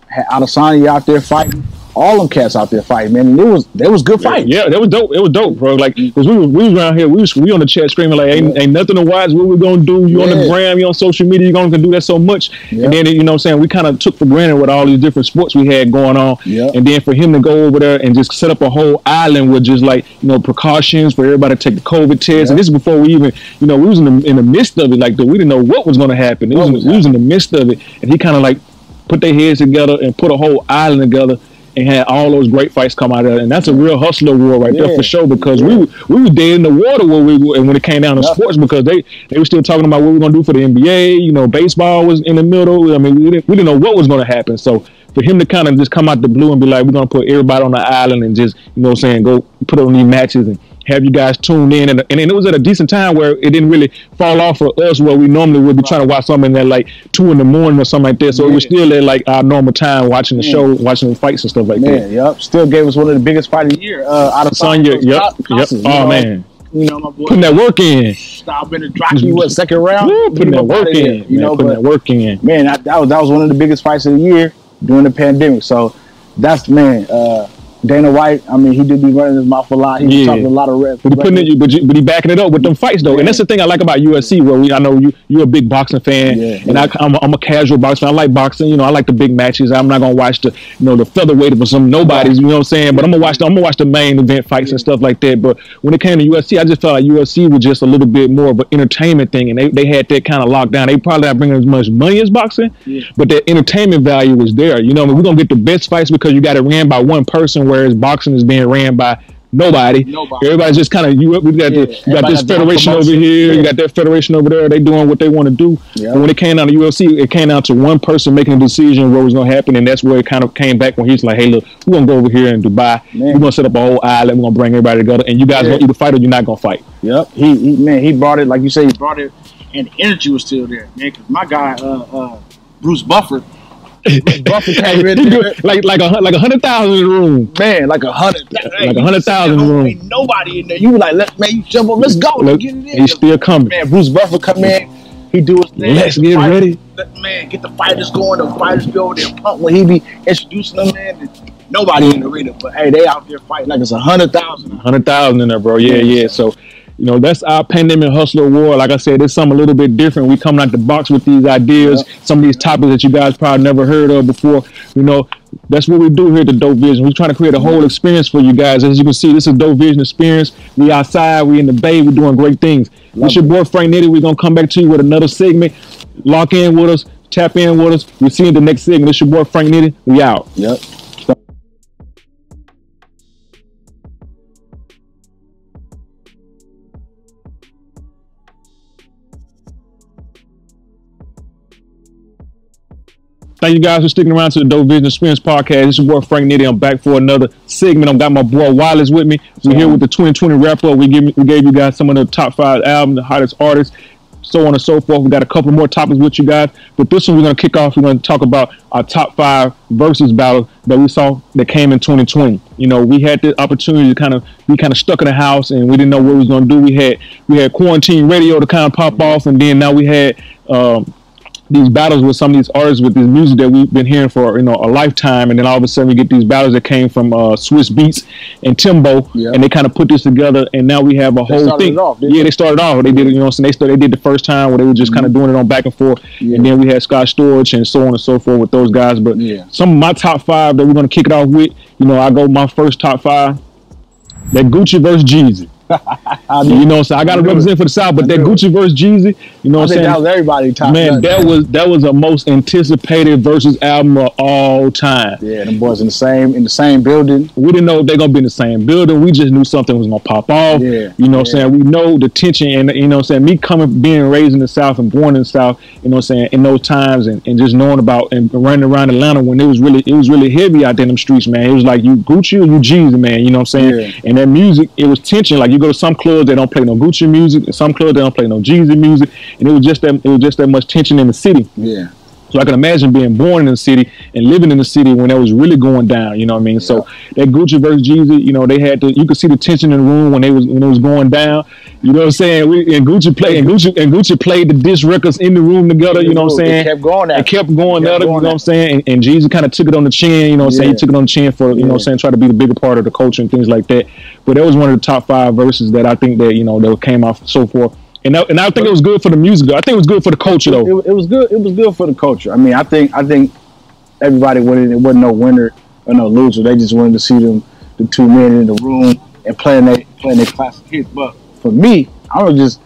had Adesanya out there fighting all them cats out there fighting, man. And it was there was good fight. Yeah, that was dope. It was dope, bro. Like, cause we was we was around here, we was we on the chat screaming like, ain't, yeah. ain't nothing to watch. What we gonna do? You yeah. on the gram, you on social media, you gonna do that so much. Yeah. And then you know what I'm saying, we kind of took for granted with all these different sports we had going on. Yeah. And then for him to go over there and just set up a whole island with just like you know precautions for everybody to take the COVID test. And this is before we even you know we was in the in the midst of it. Like we didn't know what was gonna happen. It was, was we was in the midst of it, and he kind of like put their heads together and put a whole island together and had all those great fights come out of it. And that's a real hustler war right there for sure because we were, we were dead in the water when we were- when it came down to Yeah. sports because they they were still talking about what we are gonna do for the NBA. You know, baseball was in the middle. I mean, we didn't, we didn't know what was gonna happen. So for him to kind of just come out the blue and be like, we're gonna put everybody on the island and just you know what I'm saying go put on these matches and have you guys tuned in and, and it was at a decent time where it didn't really fall off for us where we normally would be trying to watch something at like two in the morning or something like that. So it was still at like our normal time watching the Yeah. show, watching the fights and stuff like that. Man, yep. Still gave us one of the biggest fights of the year. Uh, Adesanya, yep, yep. Oh know, man, You know my boy. putting that work in, Stop in the Draki, what second round? Woo, putting that work outta there, in, You man, know, putting but that work in. man, that, that was that was one of the biggest fights of the year during the pandemic. So that's man. Uh, Dana White. I mean, he did be running his mouth a lot. He Yeah. talking a lot of red. But he putting it, but, you, but he backing it up with them fights though, Yeah. and that's the thing I like about UFC. Where we, I know you, you're a big boxing fan, Yeah, and. I, I'm, a, I'm a casual boxer. fan. I like boxing. You know, I like the big matches. I'm not gonna watch the, you know, the featherweight for some nobodies. You know what I'm saying? But I'm gonna watch the, I'm gonna watch the main event fights and stuff like that. But when it came to UFC, I just felt like UFC was just a little bit more of an entertainment thing, and they, they had that kind of locked down. They probably not bringing as much money as boxing, but the entertainment value was there. You know, I mean, we're gonna get the best fights because you got it ran by one person, whereas boxing is being ran by nobody. Nobody. Everybody's just kind of you. We got, Yeah, the, you got this federation over here. Yeah. You got that federation over there. They doing what they want to do. Yeah. But when it came down to UFC, it came down to one person making a decision what was going to happen, and that's where it kind of came back when he's like, "Hey, look, we're gonna go over here in Dubai. Man. We're gonna set up a whole island. We're gonna bring everybody together, and you guys Yeah. gonna either fight or you're not gonna fight." Yep. He, he man, he brought it like you say. He brought it, and the energy was still there, man. Because my guy, uh, uh, Bruce Buffer, Buffer came in He do- there. like like a like a hundred thousand in the room. man, like a hundred, Like a hundred thousand in the room. Ain't nobody in there. You like, let man, you jump up, let's go, Look, let's get it in. he's still coming. man, Bruce Buffer come in, he do his thing. Let's get fight- ready. let- Man, get the fighters going. The fighters be over there pump when he be introducing them. Man, nobody in the arena, but hey, they out there fighting like it's a hundred thousand. hundred thousand in there, bro. Yeah, yeah. So, you know, that's our pandemic hustler war. Like I said, it's something a little bit different. We coming out the box with these ideas, some of these topics that you guys probably never heard of before. You know, that's what we do here at the Dope Vision. We're trying to create a whole experience for you guys. As you can see, this is Dope Vision experience. We outside, we in the bay, we're doing great things. This your boy Frank Nitty. We're gonna come back to you with another segment. Lock in with us, tap in with us. We'll see you in the next segment. This your boy Frank Nitty. We out. Yep. Thank you guys for sticking around to the Dope Vision Experience podcast. This is boy Frank Nitty. I'm back for another segment. I've got my boy Wallace with me. We're here with the 2020 wrap up. We we gave you guys some of the top five albums, the hottest artists, so on and so forth. We got a couple more topics with you guys, but this one we're gonna kick off. We're gonna talk about our top five Verzuz battles that we saw that came in 2020. You know, we had the opportunity to kind of be kind of stuck in the house and we didn't know what we was gonna do. We had we had quarantine radio to kind of pop off, and then now we had. Um, these battles with some of these artists with this music that we've been hearing for you know a lifetime, and then all of a sudden we get these battles that came from uh, Swizz Beatz and Timbo, Yeah. and they kind of put this together, and now we have a whole thing. off, yeah, they? they started off. They did you know, so they started, they did the first time where they were just kind of doing it on back and forth, Yeah. and then we had Scott Storch and so on and so forth with those guys. But Yeah. some of my top five that we're gonna kick it off with, you know, I go my first top five. That Gucci versus Jeezy. You know, so I got to represent for the South, but I that it. Gucci versus Jeezy, you know what I'm saying? that was everybody top. Man, that was that was the most anticipated versus album of all time. yeah. Them boys in the same in the same building. We didn't know they're gonna be in the same building. We just knew something was gonna pop off. Yeah, You know what yeah. I'm saying? We know the tension and you know what I'm saying, me coming being raised in the South and born in the South, you know what I'm saying, in those times and, and just knowing about and running around Atlanta when it was really it was really heavy out there in them streets, man. It was like you Gucci or you Jeezy, man, you know what I'm saying? Yeah. And that music, it was tension. Like you go to some clubs they don't play no Gucci music, some clubs they don't play no Jeezy music. And it was just that it was just that much tension in the city. Yeah. So I can imagine being born in the city and living in the city when that was really going down. You know what I mean? So that Gucci versus Jeezy, you know, they had to. You could see the tension in the room when they was when it was going down. You know what I'm saying? We, and Gucci played and Gucci and Gucci played the disc records in the room together. You know what I'm It saying? kept going. It kept going Kept at it, you know what I'm saying? And, and Jeezy kind of took it on the chin, you know what I'm saying? He took it on the chin for, you know what I'm saying, try to be the bigger part of the culture and things like that. But that was one of the top five verses that I think that, you know, that came off so forth. And, and I think it was good for the music. I think it was good for the culture, though. it, it was good. It was good for the culture. I mean, I think I think everybody went in. It wasn't no winner or no loser. They just wanted to see them, the two men in the room and playing their playing their classic hits. But for me, I was just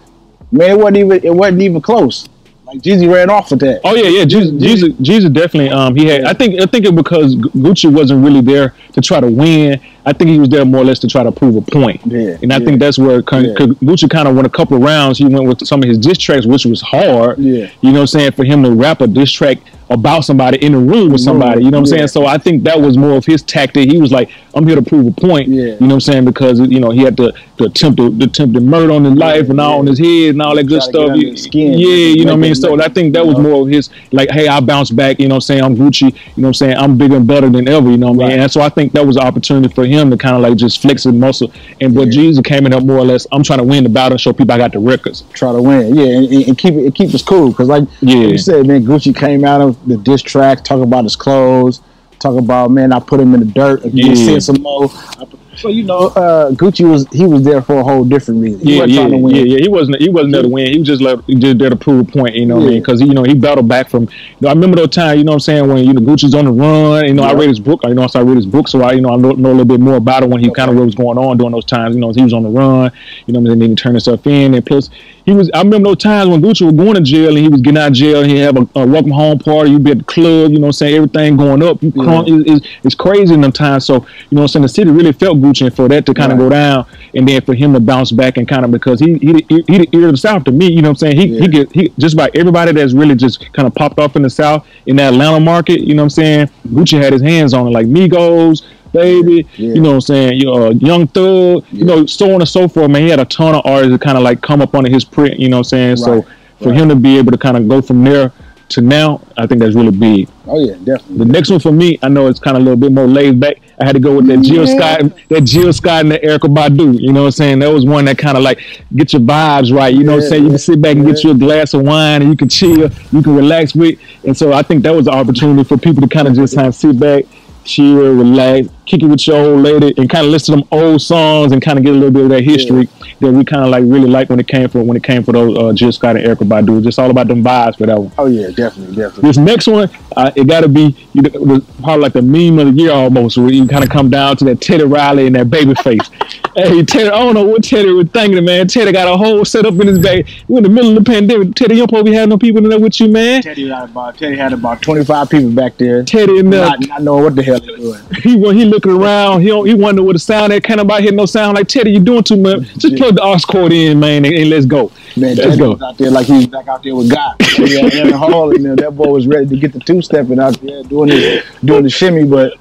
man, it wasn't even it wasn't even close. Like Jeezy ran off with that. Oh yeah, yeah. Jeezy, Jeezy, Jeezy definitely. Um, he had. I think. I think it because Gucci wasn't really there to try to win. I think he was there more or less to try to prove a point. Yeah, And I yeah. think that's where kind Yeah. Gucci kind of went a couple of rounds. He went with some of his diss tracks, which was hard. Yeah. You know what I'm saying? For him to rap a diss track about somebody in the room with somebody. You know what I'm Yeah. saying? So I think that was more of his tactic. He was like, I'm here to prove a point. Yeah. You know what I'm saying? Because you know he had to, to attempt to, to attempt to murder on his life and all yeah. on his head and all that good Try to get stuff. skin, yeah, you know what I mean. So I think that was more of his like, hey, I bounce back. You know what I'm saying? I'm Gucci. You know what I'm saying? I'm bigger and better than ever. You know what I mean? Right. And so I think that was an opportunity for him to kind of like just flex his muscle. And but Yeah. Jeezy came in up more or less. I'm trying to win the battle and show people I got the records. try to win. Yeah, and, and- keep it, keep us cool. Cause like Yeah. you said, man, Gucci came out of the diss track, talk about his clothes, talk about man, I put him in the dirt. If you Yeah. send some more, I put- so you know, uh, Gucci was he was there for a whole different reason. He Yeah, wasn't yeah, trying to win. yeah, yeah. He wasn't. He wasn't there to win. He was just like just there to prove a point. You know what I mean? Because you know he battled back from. You know, I remember those times. You know what I'm saying? When you know Gucci's on the run. You know I read his book. You know so I read his book, so I you know I know, know a little bit more about it when he kind of what was going on during those times. You know he was on the run. You know and then he turned himself in, and plus he was. I remember those times when Gucci was going to jail and he was getting out of jail. He have a, a welcome home party. You be at the club. You know what I'm saying? Everything going up. You Yeah. it's, it's, it's crazy in them times. So you know what I'm saying? The city really felt Gucci, and for that to kind of Right. go down, and then for him to bounce back and kind of because he he he, he the ear of the South to me. You know what I'm saying? He Yeah. he get he just about everybody that's really just kind of popped off in the South in that Atlanta market. You know what I'm saying? Gucci had his hands on it, like Migos. Baby, Yeah. you know what I'm saying? You know, Young Thug, you know, so on and so forth. Man, he had a ton of artists that kind of like come up under his print. You know what I'm saying? So for right. him to be able to kind of go from there to now, I think that's really big. Oh yeah, definitely. The next one for me, I know it's kind of a little bit more laid back. I had to go with that Jill Yeah. Scott, that Jill Scott and that Erykah Badu. You know what I'm saying? That was one that kind of like get your vibes right. You know what I'm Yeah, saying? You can sit back and get yeah. you a glass of wine and you can chill, you can relax with. And so I think that was an opportunity for people to kind of just kind of sit back, chill, relax, kick it with your old lady, and kind of listen to them old songs and kind of get a little bit of that history that we kind of like really like when it came for when it came for those uh, Jill Scott and Erykah Badu. It's just all about them vibes for that one. Oh yeah, definitely, definitely. This next one, uh, it got to be you know, it was probably like the meme of the year almost, where you kind of come down to that Teddy Riley and that Babyface. hey, Teddy, I don't know what Teddy was thinking, man. Teddy got a whole setup in his bag. We're in the middle of the pandemic. Teddy, you don't probably have no people in there with you, man. Teddy had about Teddy had about twenty five people back there, Teddy in there, not, not knowing what the hell they're doing. he wa- he looking around. He don't, he wonder what the sound that kind of about hitting no sound. Like Teddy, you doing too much. Just plug the aux cord in, man, and, and let's go. Man, let's Teddy go. was out there like he was back out there with God. yeah, in the hall, and that boy was ready to get the two stepping out there doing the doing the shimmy. But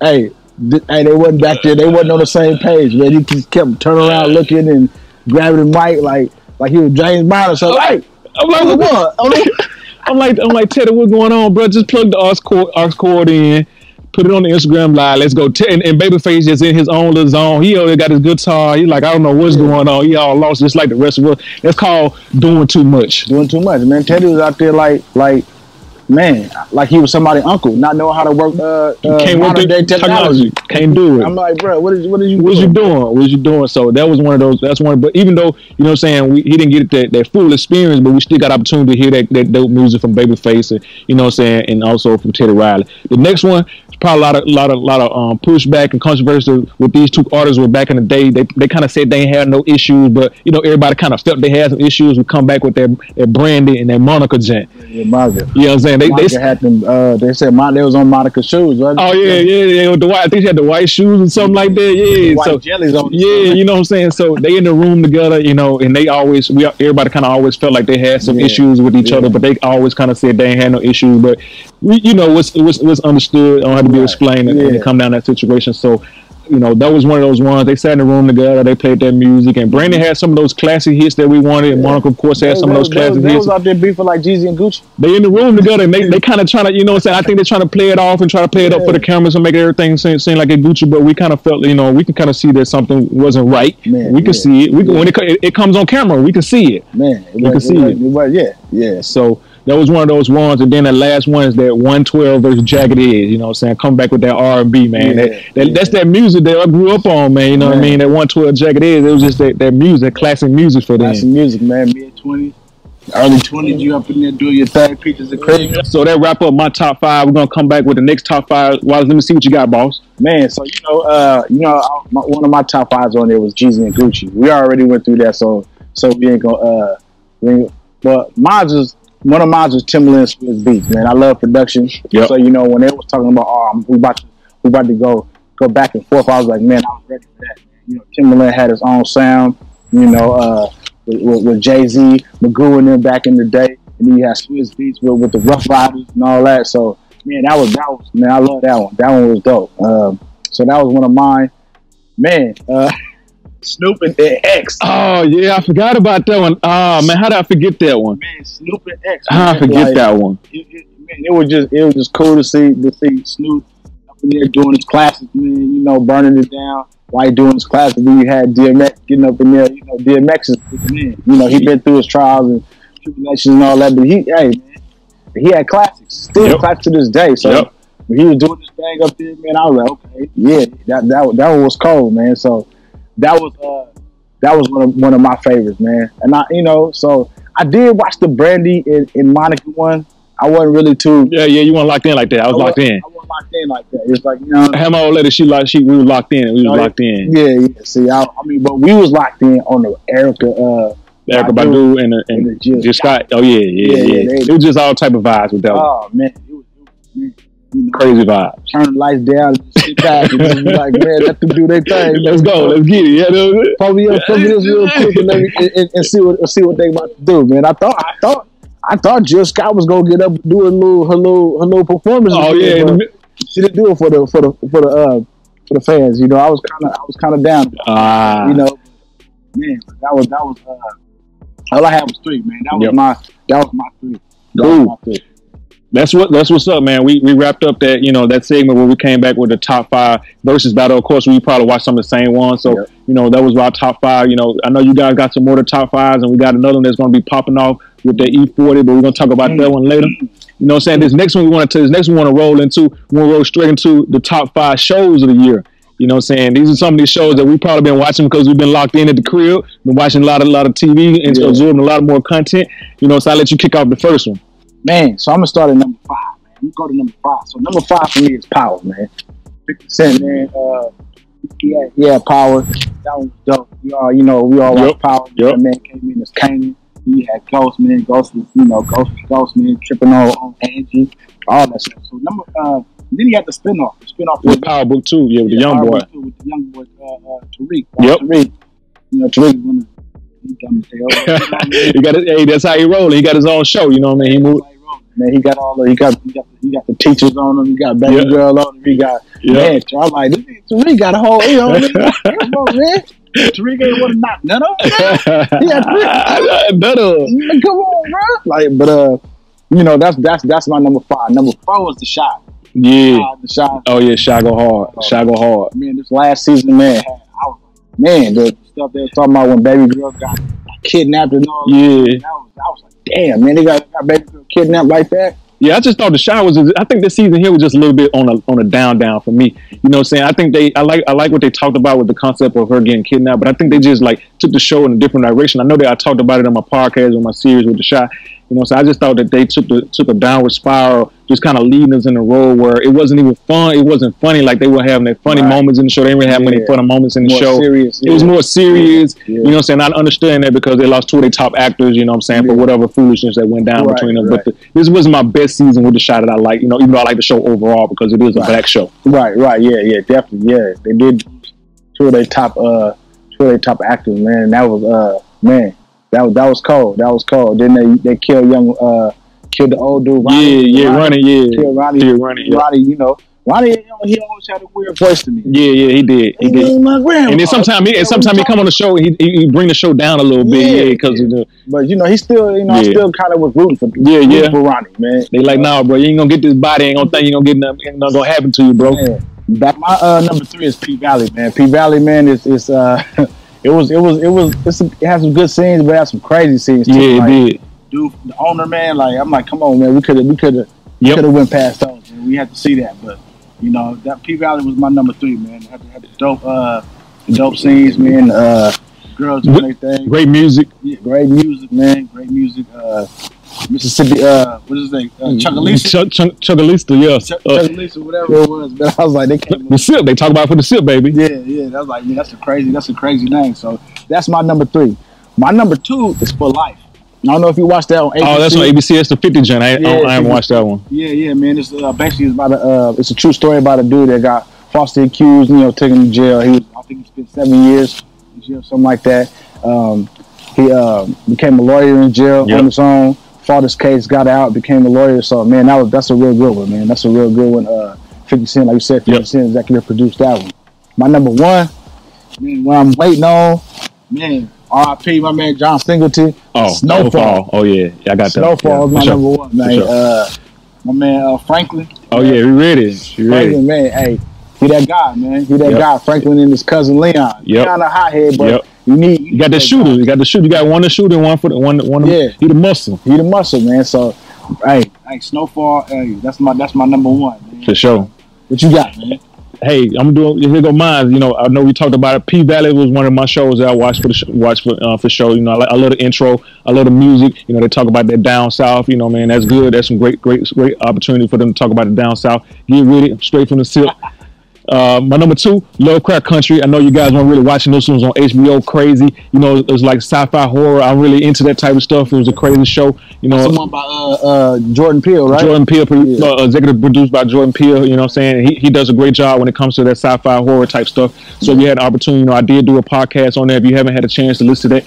hey, th- hey, they wasn't back there. They wasn't on the same page. Man, he just kept turning around, looking and grabbing the mic like like he was James Bond or something. Hey, I'm like, what? what? what? I'm like, I'm like, Teddy, what's going on, bro? Just plug the aux cord, aux cord in, put it on the Instagram live. Let's go. Te- and, and Babyface just in his own little zone. He already got his guitar. He like, I don't know what's going on. He all lost, just like the rest of us. That's called doing too much. doing too much, man. Teddy was out there like like man, like he was somebody's uncle, not knowing how to work uh, uh Can't modern day technology. Can't do it. I'm like, bro, what is what is you What you doing? doing? What you doing? So that was one of those. That's one. But even though you know, what I'm saying we, he didn't get that, that full experience, but we still got opportunity to hear that, that dope music from Babyface, and you know, what I'm saying, and also from Teddy Riley. The next one probably a lot of lot of lot of um, pushback and controversy with these two artists. Were back in the day, they they kind of said they had no issues, but you know, everybody kind of felt they had some issues. We come back with their, that Brandy and their Monica gent. Yeah, You know what I'm saying? They, Monica they had them. Uh, they said Mon- they was on Monica's shoes. Right? Oh yeah, yeah, yeah. With the white, I think she had the white shoes or something like that. Yeah, White so jellies on. yeah, you know what I'm saying. So they in the room together, you know, and they always we everybody kind of always felt like they had some Yeah, issues with each yeah. other, but they always kind of said they ain't had no issues. But we, you know, what's it was it was understood. Don't have to be Right, explained and, and yeah. come down that situation. So. You know, that was one of those ones. They sat in the room together. They played their music, and Brandon had some of those classic hits that we wanted. And Monica, of course, had some of those they, classic they, hits was out there beefing like Jeezy and Gucci. they in the room together and they, they kind of trying to you know what I'm saying I think they're trying to play it off and try to play it up for the cameras and make everything seem, seem like a Gucci but we kind of felt you know we can kind of see that something wasn't right Man, we can yeah. see it we Yeah. when it, it, comes on camera we can see it Man, it You can see it. it. Was, it was, yeah, yeah. so that was one of those ones and then the last one is that 112 versus Jagged Edge you know what I'm saying come back with that R&B man Yeah, that, that, yeah. that's that music that I grew up on man you know what I mean that 112 Jagged Edge it was just that, that music classic music for them some music, man. Mid twenties, early twenties. You up in there doing your thing, pictures of crazy. so that wrap up my top five we're gonna come back with the next top five Wallace let me see what you got boss Man, so you know, uh, you know, I- my, one of my top fives on there was Jeezy and Gucci. We already went through that, so so we ain't gonna. Uh, we ain't, but mine is one of mine was Timbaland Swizz Beatz, man. I love production. Yep. So you know when they was talking about, oh, we about to we about to go go back and forth. I was like, man, I was ready for that. You know, Timbaland had his own sound. You know, uh, with, with, with Jay Z, Magoo, and them back in the day, and then you had Swizz Beatz with, with the Ruff Ryders and all that. So man, that was that was man, I love that one. That one was dope. Um, so that was one of mine. Man, uh, Snoop and X. Oh yeah, I forgot about that one. Oh man, how did I forget that one? Man, Snoop and X. How I forget like, that one? it, it, man, it was just it was just cool to see to see Snoop up in there doing his classes, man. You know, burning it down while he doing his classes. Then you had DMX getting up in there. You know, DMX is man. You know, he been through his trials and tribulations and all that, but he, hey man, he had classics. Still Yep. classics to this day. So Yep. when he was doing this thing up there, man, I was like, okay, yeah, that that that one was cold, man. So that was uh that was one of one of my favorites, man. And I, you know, so I did watch the Brandy in, and Monica one. I wasn't really too. Yeah, yeah, you weren't locked in like that. I was I locked in. I wasn't locked in like that. It's like you know. Had my old lady. She like she we were locked in. We was Oh, yeah. locked in. Yeah, yeah. See, I, I mean, but we was locked in on the Erykah. Uh, Erykah Badu Badu and, and the and Jill just Scott. Oh yeah, yeah, Yeah, yeah. yeah, they- it was just all type of vibes with that one. oh man, it was, it was man, you know, Crazy vibes. turn the lights down, and sit back, and just be like, man, let them do their thing. Let's go. Let's get it. Yeah, it. Pull me up, me this real quick, and, me, and, and, see what see what they about to do, man. I thought, I thought, I thought Jill Scott was gonna get up and do a little, her little, her little performance. Oh yeah, in the but mi- she didn't do it for the for the for the uh for the fans. You know, I was kind of I was kind of down. Ah, You know, man, that was that was uh, all I had was three, man. That was Yep. my that was my three. That Cool. was my three. That's what that's what's up, man. We we wrapped up that you know that segment where we came back with the top five Verzuz battle. Of course, we probably watched some of the same ones. So Yep. you know that was our top five. You know, I know you guys got some more of the top fives, and we got another one that's going to be popping off with the E40, but we're going to talk about that one later. You know what I'm saying? This next one we want to this next one we want to roll into, we want to roll straight into the top five shows of the year. You know what I'm saying? These are some of these shows that we probably been watching because we've been locked in at the crib, been watching a lot of a lot of TV and Yeah. absorbing a lot more content. You know, so I'll let you kick off the first one. Man, so I'm gonna start at number five, man. We go to number five. So number five for me is Power, man. Fifty Cent, man. Uh, yeah, yeah, Power. That was dope. We all, you know, we all Yep. like Power. Yep. That man came in as Kanan. He had Ghost, man. Ghost was, you know, Ghost was Ghost, man. Tripping on, on Angie, all that stuff. So number, uh, then he had the spinoff. The spinoff With Power Book Two, yeah, with the young boy. With the young boy, uh, uh, Tariq. Yep. Tariq. You know, Tariq one of he dumb as hell. he got it. Hey, that's how he rolling. He got his own show. You know what I mean? He moved. Man, he got all the he got he got, he got the teachers on him. He got baby Yeah. girl on him. He got Yeah. man. I'm like, this nigga Tariq got a whole. You know, what I mean? man. Tariq ain't want to knock none of them. None of them. Come on, bro. Like, but uh, you know, that's that's that's my number five. Number four was the shot. Yeah. Uh, the shot. Oh yeah, Chi go hard. Chi go hard. Man, this last season, man, man, the stuff they were talking about when baby girl got kidnapped and all. that, Yeah. That was, I was like, damn, man, they got, got baby girl kidnapped like that. Yeah, I just thought the Chi was. I think this season here was just a little bit on a on a down down for me. You know what I'm saying? I think they. I like I like what they talked about with the concept of her getting kidnapped, but I think they just like took the show in a different direction. I know that I talked about it on my podcast on my series with the Chi. You know, so I just thought that they took the took a downward spiral, just kind of leading us in a role where it wasn't even fun. It wasn't funny like they were having their funny Right. moments in the show. They didn't really have many funny moments in the More show. serious. It was more serious. Yeah. You know what I'm saying? I understand that because they lost two of their top actors, you know what I'm saying, for whatever foolishness that went down Right, between them. right. But the, this was my best season with the show that I like, you know, even though I like the show overall because it is a black show. Right, right, yeah, yeah, definitely, yeah. They did two of their top, uh, two of their top actors, man. That was, uh, man, that was that was cold. That was cold. Then they they killed young, uh, killed the old dude. Ronnie, yeah, yeah, running, yeah. Killed Ronnie. Killed Ronnie, yeah. Ronnie, you know, Ronnie, you know, he always had a weird voice to me. Yeah, yeah, he did. He did. ain't my grandma. And then sometimes he, and sometimes he come on the show, he, he he bring the show down a little bit, Yeah, yeah, because yeah. But you know, he still, you know, I Yeah. still kind of was rooting for, Yeah, rooting yeah. for Ronnie, man. they like, nah, bro, you ain't gonna get this body, ain't gonna think you gonna get nothing, ain't nothing gonna happen to you, bro. Yeah. Back my uh, number three is P Valley, man. P Valley, man, is is uh, it was it was it was it's, it has some good scenes, but it has some crazy scenes too. Yeah, like, it did. Dude, the owner, man, like I'm like, come on, man, we could have we could have Yep. could have went past those, man. We had to see that, but you know that P Valley was my number three, man. Had, had the dope uh, the dope scenes, man. Uh, girls doing their thing. Great music. Yeah, great music, man. Great music. Uh, Mississippi, uh, what is his name? Uh. Chuck, Chuck, Chucalissa, yeah. Chuck, Uh, whatever it was. But I was like, they came the sip, they talk about it for the sip, baby. yeah, yeah. That was like, yeah, that's a crazy, that's a crazy name. So that's my number three. My number two is for life. I don't know if you watched that on ABC. Oh, that's on ABC. It's the 50 gen. I, I, Yeah, I haven't watched that one. Yeah, yeah, man. It's uh, basically it's about a uh, it's a true story about a dude that got falsely accused, you know, taken to jail. He was, I think he spent seven years in jail, something like that. Um, he uh, became a lawyer in jail Yep. on his own, fought his case, got out, became a lawyer. So man, that was that's a real good one, man. That's a real good one. Uh, Fifty Cent, like you said, Fifty Yep. Cent executive produced that one. My number one, man, what I'm waiting on, man. R.I.P. My man John Singleton. Oh, Snowfall. Oh, yeah. yeah I got that. Snowfall is Yeah, my sure. number one, man. Sure. Uh, my man uh, Franklin. Oh, yeah. We ready. We Franklin, ready. man, hey, he that guy, man. He that Yep. guy. Franklin and his cousin Leon. Yep. Leon a hothead, but Yep. you need You got the shooter. You got the shooter. You got one to shoot and one for the one. One. Yeah. He the muscle He the muscle, man. So, hey, hey, Snowfall, hey, that's my that's my number one. Man. for sure. What you got, man? Hey, I'm doing. Here go mine. You know, I know we talked about it. P Valley was one of my shows that I watched for the sh- watched for uh, for show. You know, I, I love the intro. I love the music. You know, they talk about that down south. You know, man, that's good. That's some great, great, great opportunity for them to talk about the down south. Get with it, straight from the silk. Uh, my number two, Lovecraft Country. I know you guys weren't really watching this one's on HBO. Crazy, you know, it was like sci-fi horror. I'm really into that type of stuff. It was a crazy show. You know, Someone by uh, uh, Jordan Peele, right? Jordan Peele, Yeah. uh, executive produced by Jordan Peele. You know what I'm saying? He, he does a great job when it comes to that sci-fi horror type stuff. So if you had an opportunity, you know, I did do a podcast on that. If you haven't had a chance to listen to that,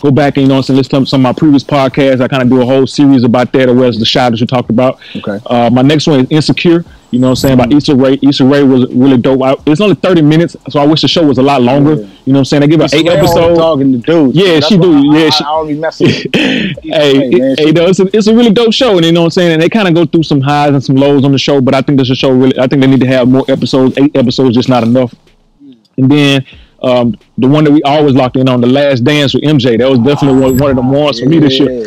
go back and, you know, what I'm saying, listen to some of my previous podcasts. I kind of do a whole series about that, as well as the shot that you talked about. Okay. Uh, my next one is Insecure. You know what I'm saying? About Issa Rae. Issa Rae was really dope. I, it's only 30 minutes, so I wish the show was a lot longer. Yeah. You know what I'm saying? They give it eight episodes. talking to dudes. Yeah, That's she do. I, Yeah, I, she- I don't be messing. with hey, Hey, man, hey, though, it's a, it's a really dope show, and you know what I'm saying. And they kind of go through some highs and some lows on the show, but I think this show really. I think they need to have more episodes. Eight episodes just not enough. And then um, the one that we always locked in on, the Last Dance with MJ. That was definitely one, one of the ones for me this year.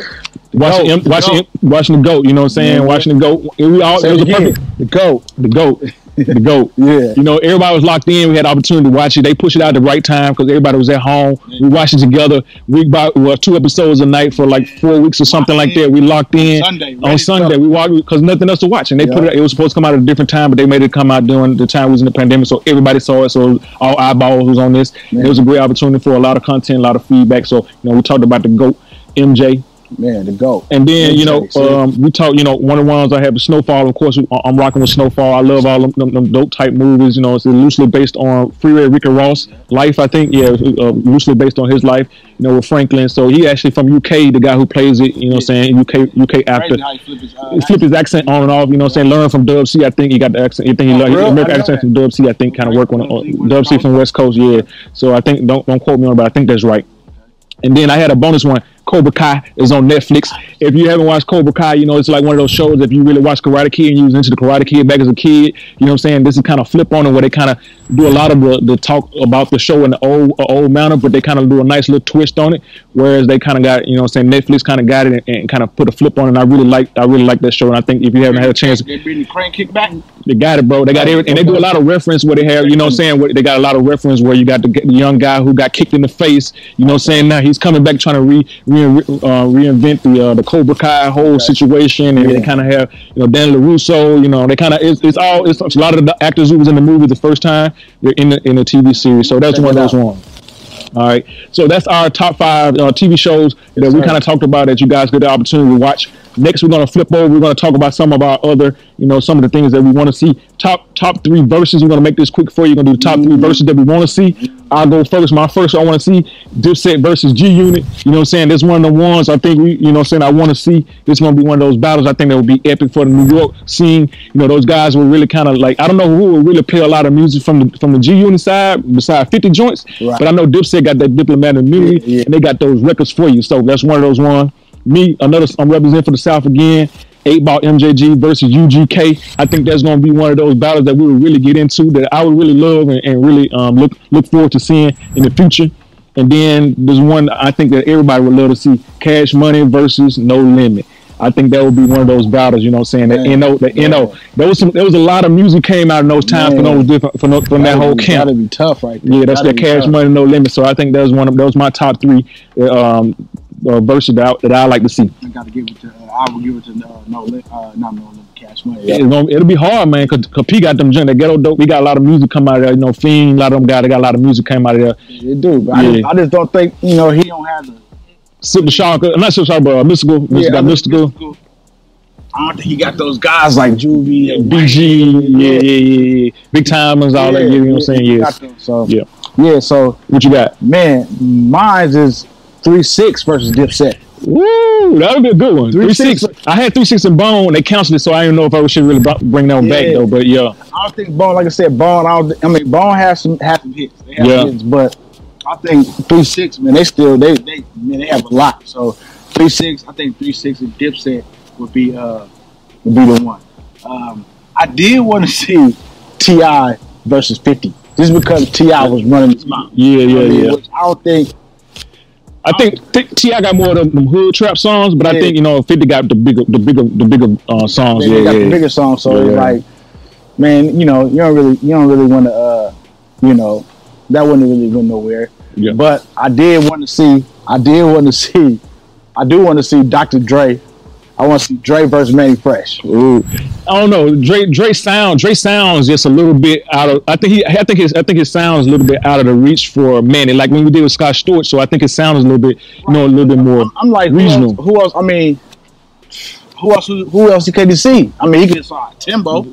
Watching, goat, M, the watching, goat. watching the goat. You know what I'm saying? Yeah. Watching the goat. We all. It was it a perfect. The goat. The goat. The goat. Yeah. You know, everybody was locked in. We had opportunity to watch it. They pushed it out at the right time because everybody was at home. We watched it together. We about well, two episodes a night for like four weeks or something like that. We locked in Sunday, on Sunday. We watched because nothing else to watch, and they put it. It was supposed to come out at a different time, but they made it come out during the time we was in the pandemic, so everybody saw it. So all eyeballs was on this. It was a great opportunity for a lot of content, a lot of feedback. So you know, we talked about the goat, MJ, Man, the goat. and then you know, um, we talk. You know, one of the ones I have is Snowfall. Of course, I'm rocking with Snowfall. I love all them, them, them dope type movies. You know, it's loosely based on Freeway Ricky Ross life. I think, yeah, uh, loosely based on his life. You know, with Franklin. So he actually from UK, the guy who plays it. You know, what I'm saying UK UK actor. He flip his, uh, flip his accent on and off. You know, what I'm saying learn from Dub C. I think he got the accent. I think he Oh, learned real? American I accent that. from Dub C. I think kind of work on Dub C, uh, Dub C from West Coast. Yeah. So I think don't don't quote me on, it, but I think that's right. And then I had a bonus one. Cobra Kai is on Netflix. If you haven't watched Cobra Kai, you know it's like one of those shows. If you really watch Karate Kid and you was into the Karate Kid back as a kid, you know what I'm saying. This is kind of flip on it where they kind of do a lot of the, the talk about the show in the old uh, old manner, but they kind of do a nice little twist on it. Whereas they kind of got you know what I'm saying Netflix kind of got it and, and kind of put a flip on it. And I really like I really like that show. And I think if you haven't had a chance, They bring the crane kick back. they got it, bro. They got everything. And they do a lot of reference where they have, you know what I'm saying? Where they got a lot of reference where you got the, the young guy who got kicked in the face, you know what I'm saying? Now he's coming back trying to re, re, uh, reinvent the uh, the Cobra Kai whole situation. And Yeah. they kind of have, you know, Dan LaRusso, you know, they kind of, it's, it's all, it's, a lot of the actors who was in the movie the first time, they're in the, in the TV series. So that's Check one of those ones. All right. So that's our top five uh, TV shows that we kind of talked about that you guys get the opportunity to watch. Next, we're going to flip over. We're going to talk about some of our other, you know, some of the things that we want to see. Top top three verses. We're going to make this quick for you. We're going to do the top three mm-hmm. verses that we want to see. I'll go first. My first I want to see Dipset versus G Unit. You know what I'm saying? This one of the ones I think we, you know what I'm saying, I want to see. This going to be one of those battles I think that would be epic for the New York scene. You know, those guys were really kind of like, I don't know who would really play a lot of music from the from the G Unit side besides 50 joints. Right. But I know Dipset got that diplomatic immunity Yeah, yeah. and they got those records for you. So that's one of those ones. Me, another, I'm representing for the South again. Eight ball MJG versus UGK. I think that's going to be one of those battles that we will really get into that I would really love and, and really um, look look forward to seeing in the future. And then there's one I think that everybody would love to see: Cash Money versus No Limit. I think that would be one of those battles. You know what I'm saying? That Man, NO, the yeah. NO. There was some. There was a lot of music came out in those times from those different from, from that whole camp. That'd be tough, right there. Yeah, that's that be cash tough. money, no limit. So I think that was one of those my top three uh, um, uh, verses that I, that I like to see. I gotta give it to. Uh, I will give it to uh, no, uh, not no no cash money. It's gonna, it'll be hard, man, because P got them junk, that ghetto dope. We got a lot of music come out of there. You know, Fiend, a lot of them guys, they got a lot of music came out of there. They do, but I, just, I just don't think you know he don't have the Silk Shocker, not Silk Shocker, but uh, Mystikal. Yeah, got Mystikal. Mystikal. I don't think he got those guys like Juvie and BG, yeah, yeah, yeah, yeah, Big Tymers, all yeah, that. You know what I'm saying? Yeah. So yeah, yeah. So what you got? Man, mine is three six versus Dipset. Woo, that would be a good one. Three, three six. six. I had three six and Bone. They canceled it, so I didn't know if I should really bring that one yeah. back though. But yeah, I don't think Bone. Like I said, Bone. I, mean, Bone has some some hits. They have yeah. hits, but I think three six. Man, they still they they man they have a lot. So three six. I think three six and Dipset would be uh would be the one. Um, I did want to see T.I. versus Fifty just because T.I. was running his mouth. Yeah, yeah, I mean, yeah. I don't think I think, think T.I. got more of them, hood trap songs, but yeah. I think you know Fifty got the bigger, the bigger, the bigger uh, songs. Yeah, yeah, got yeah. the bigger songs. So yeah. like, man, you know, you don't really, you don't really want to, uh, you know, that wouldn't really go nowhere. Yeah. But I did want to see, I did want to see, I do want to see Dr. Dre I want to see Dre versus Mannie Fresh. Ooh. I don't know. Dre Dre sound Dre sounds just a little bit out of. I think he. I think his. I think his sounds a little bit out of the reach for Manny. Like when we did with Scott Storch. So I think his sound is a little bit, you know, a little bit more. I'm like regional. Who else? Who else I mean, who else? Who, who else can you see? I mean, he could sign Timbo.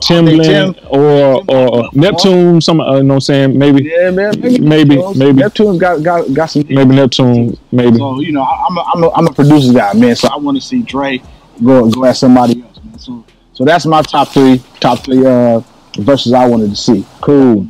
Timbaland Tim, or or Neptune, some uh, you know what I'm saying? Maybe yeah man maybe maybe, maybe. Neptune's got got got some maybe Neptune maybe. So you know I'm a, I'm a, I'm a producer guy man so I want to see Dre go go at somebody else man. So so that's my top three top three uh verses I wanted to see. Cool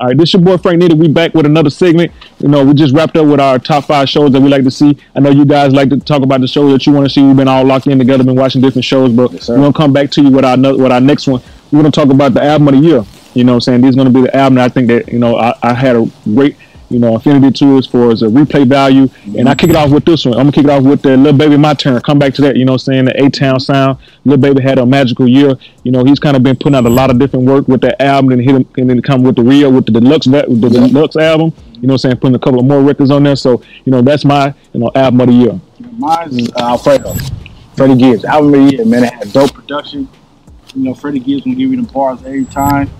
All right, this your boy Frank Nitty. We back with another segment. You know, we just wrapped up with our top five shows that we like to see. I know you guys like to talk about the shows that you want to see. We've been all locked in together, been watching different shows, but yes, we're gonna come back to you with our with our next one. We're gonna talk about the album of the year. You know, what I'm saying this is gonna be the album. That I think that you know I, I had a great you know, affinity Infinity Tours for as a replay value. And I kick it off with this one. I'm gonna kick it off with the Lil Baby My Turn. Come back to that, you know, saying the A Town sound. Lil Baby had a magical year. You know, he's kind of been putting out a lot of different work with that album and hit him and then come with the real with the deluxe the deluxe album. You know, saying putting a couple of more records on there. So, you know, that's my you know album of the year. Mine is uh, Alfredo. Freddie Gibbs. Album of the year, man. It had dope production. You know, Freddie Gibbs gonna give you the bars every time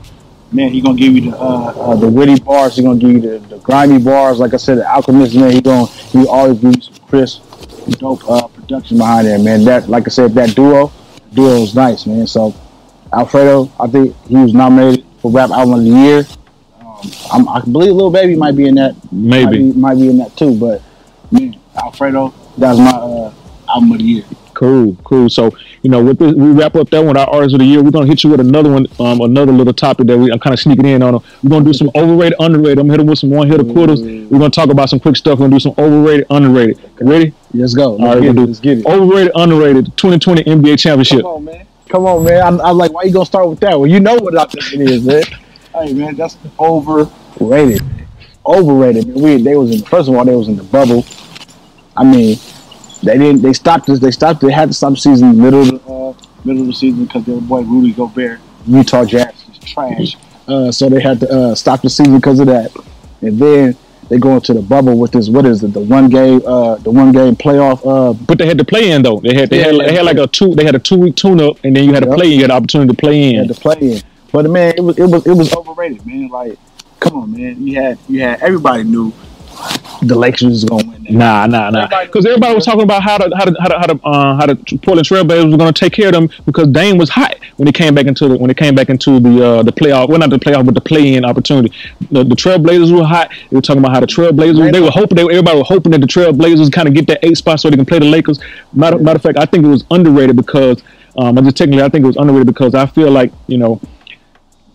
man, he gonna give you the uh, uh, the witty bars. He gonna give you the, the grimy bars. Like I said, the Alchemist man, he gonna he always give you some crisp, dope uh, production behind there, man. That like I said, that duo, duo is nice, man. So Alfredo, I think he was nominated for Rap Album of the Year. Um, i believe Lil Baby might be in that. Maybe might be, might be in that too. But man, Alfredo, that's my uh, album of the year. Cool, cool. So you know, with this, we wrap up that one, our artists of the year. We're gonna hit you with another one, um, another little topic that we I'm kind of sneaking in on. We're gonna do some overrated, underrated. I'm hitting with some one hitter quarters. We're gonna talk about some quick stuff. We're gonna do some overrated, underrated. Ready? Let's go. Let's All right, get it. Let's get it. Overrated, underrated. 2020 NBA championship. Come on, man. Come on, man. I'm, I'm like, why you gonna start with that? Well, you know what I think it is, man. hey, man, that's overrated. Overrated. Man. We they was in first of all they was in the bubble. I mean, they didn't. They stopped this. They stopped. They had to stop the season middle of the, uh, middle of the season because their boy Rudy Gobert, Utah Jazz, is trash. Uh, so they had to uh, stop the season because of that. And then they go into the bubble with this. What is it? The one game. Uh, the one game playoff. Uh, but they had to play in though. They had. They, yeah, had, they had like a two. They had a two week tune up, and then you had to play. You had the opportunity to play in. To play in. But man, it was it was it was overrated, man. Like, come on, man. You had you had everybody knew the Lakers was going to win. That. Nah, nah, nah. Because everybody was talking about how to how to how to how to, uh, how to Portland Trailblazers were going to take care of them because Dame was hot when he came back into the when he came back into the uh, the playoff. Well, not the playoff, but the play-in opportunity. The, the Trailblazers were hot. They were talking about how the Trailblazers. They were hoping. They, everybody was hoping that the Trailblazers kind of get that eight spot so they can play the Lakers. Matter, matter of fact, I think it was underrated because um, I just technically I think it was underrated because I feel like you know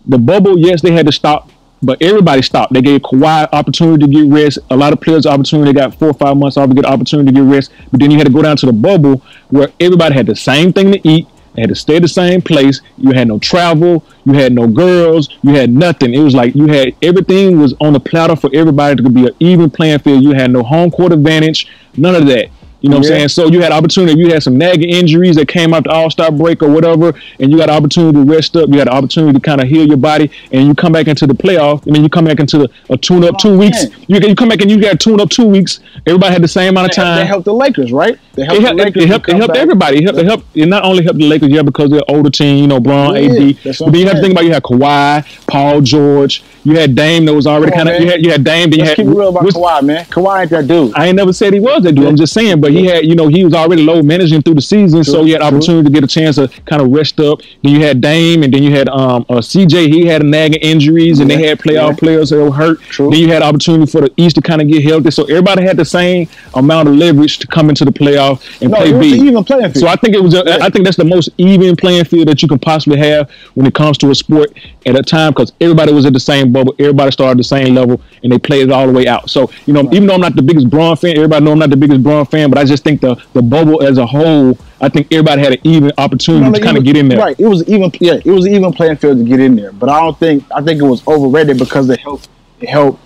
the bubble. Yes, they had to stop but everybody stopped. They gave Kawhi opportunity to get rest. A lot of players opportunity. They got four or five months off to get opportunity to get rest. But then you had to go down to the bubble where everybody had the same thing to eat. They had to stay the same place. You had no travel. You had no girls. You had nothing. It was like you had everything was on the platter for everybody to be an even playing field. You had no home court advantage. None of that. You know what Yeah. I'm saying? So you had opportunity. You had some nagging injuries that came out the All Star break or whatever, and you got opportunity to rest up. You had opportunity to kind of heal your body, and you come back into the playoff. I mean, you come back into the, a tune up two oh, weeks. You, you come back and you got tune up two weeks. Everybody had the same amount of time. they helped the Lakers, right? They It helped helped, the Lakers. it helped, it helped everybody. It helped, it helped. It not only helped the Lakers, yeah, because they're older team, you know, Bron, Yeah, AD. But then you have to think about you had Kawhi, Paul George. You had Dame that was already kind of. You had you had Dame. Then you Let's had. keep it real about Kawhi, man. Kawhi ain't that dude. I ain't never said he was that dude. I'm just saying, but he had, you know, he was already low managing through the season, so he had true. opportunity to get a chance to kind of rest up. Then you had Dame, and then you had um uh, CJ. He had nagging injuries, and they had playoff yeah. players that were hurt. True. Then you had opportunity for the East to kind of get healthy, so everybody had the same amount of leverage to come into the playoff and No, play an even playing field. So I think it was. A, I think that's the most even playing field that you can possibly have when it comes to a sport at a time because everybody was at the same bubble, everybody started at the same level, and they played it all the way out. So you know, even though I'm not the biggest Bron fan, everybody know I'm not the biggest Bron fan, but I just think the the bubble as a whole, I think everybody had an even opportunity No, to kind of get in there. Right. It was even yeah, it was even playing field to get in there. But I don't think I think it was overrated because it helped it helped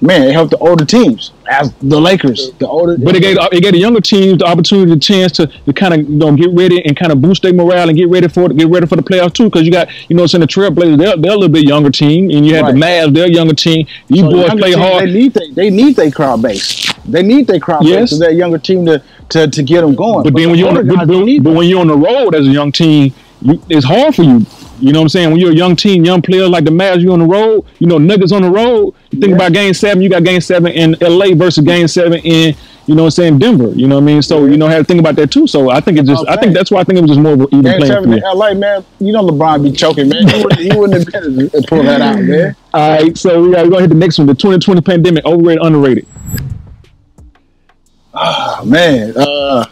man, it helped the older teams as the Lakers. The older But it gave it gave the younger teams the opportunity, the chance to, to kind of you know get ready and kind of boost their morale and get ready for get ready for the playoffs too. Because you got you know, it's in the Trailblazers, they're, they're a little bit younger team, and you had the Mavs, they're a younger team. These So boys play team, hard. They need they, they need their crowd base. They need their crowd Yes. base to that younger team to, to, to get them going. But then when you're on the, but, but- don't need but them. when you're on the road as a young team, you, it's hard for you. You know what I'm saying? When you're a young team, young player like the Mavs, you on the road. You know, Nuggets on the road. You think Yeah. about Game Seven. You got Game Seven in LA versus Game Seven in you know what I'm saying Denver. You know what I mean? So you know how to think about that too. So I think it just I think that's why I think it was just more of an even Game playing seven in field. LA, man. You know LeBron be choking, man. He wouldn't, he wouldn't have been able to pull that out, man. All right, so we got we're gonna hit the next one. The 2020 pandemic, overrated, underrated. Oh, man. Uh,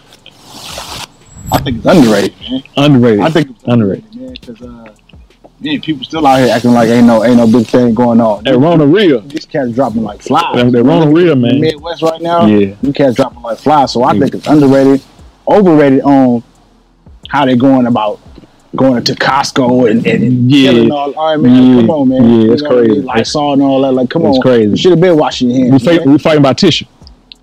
I think it's underrated, man. Underrated. I think it's Underrated. man, because uh, man, people still out here acting like ain't no ain't no big thing going on. Hey, Rona Real. These cats dropping like flies. They're- they're on the real, man. Midwest right now. Yeah. you cats dropping like flies. So I Yeah. think it's underrated, overrated on how they're going about going to Costco and, and Yeah. killing all. All right, man, Yeah. come on, man. Yeah, it's You know what I mean? crazy. Lysol and all that. Like, come It's on, crazy. You should have been washing your We hands. fight, we fighting about tissue.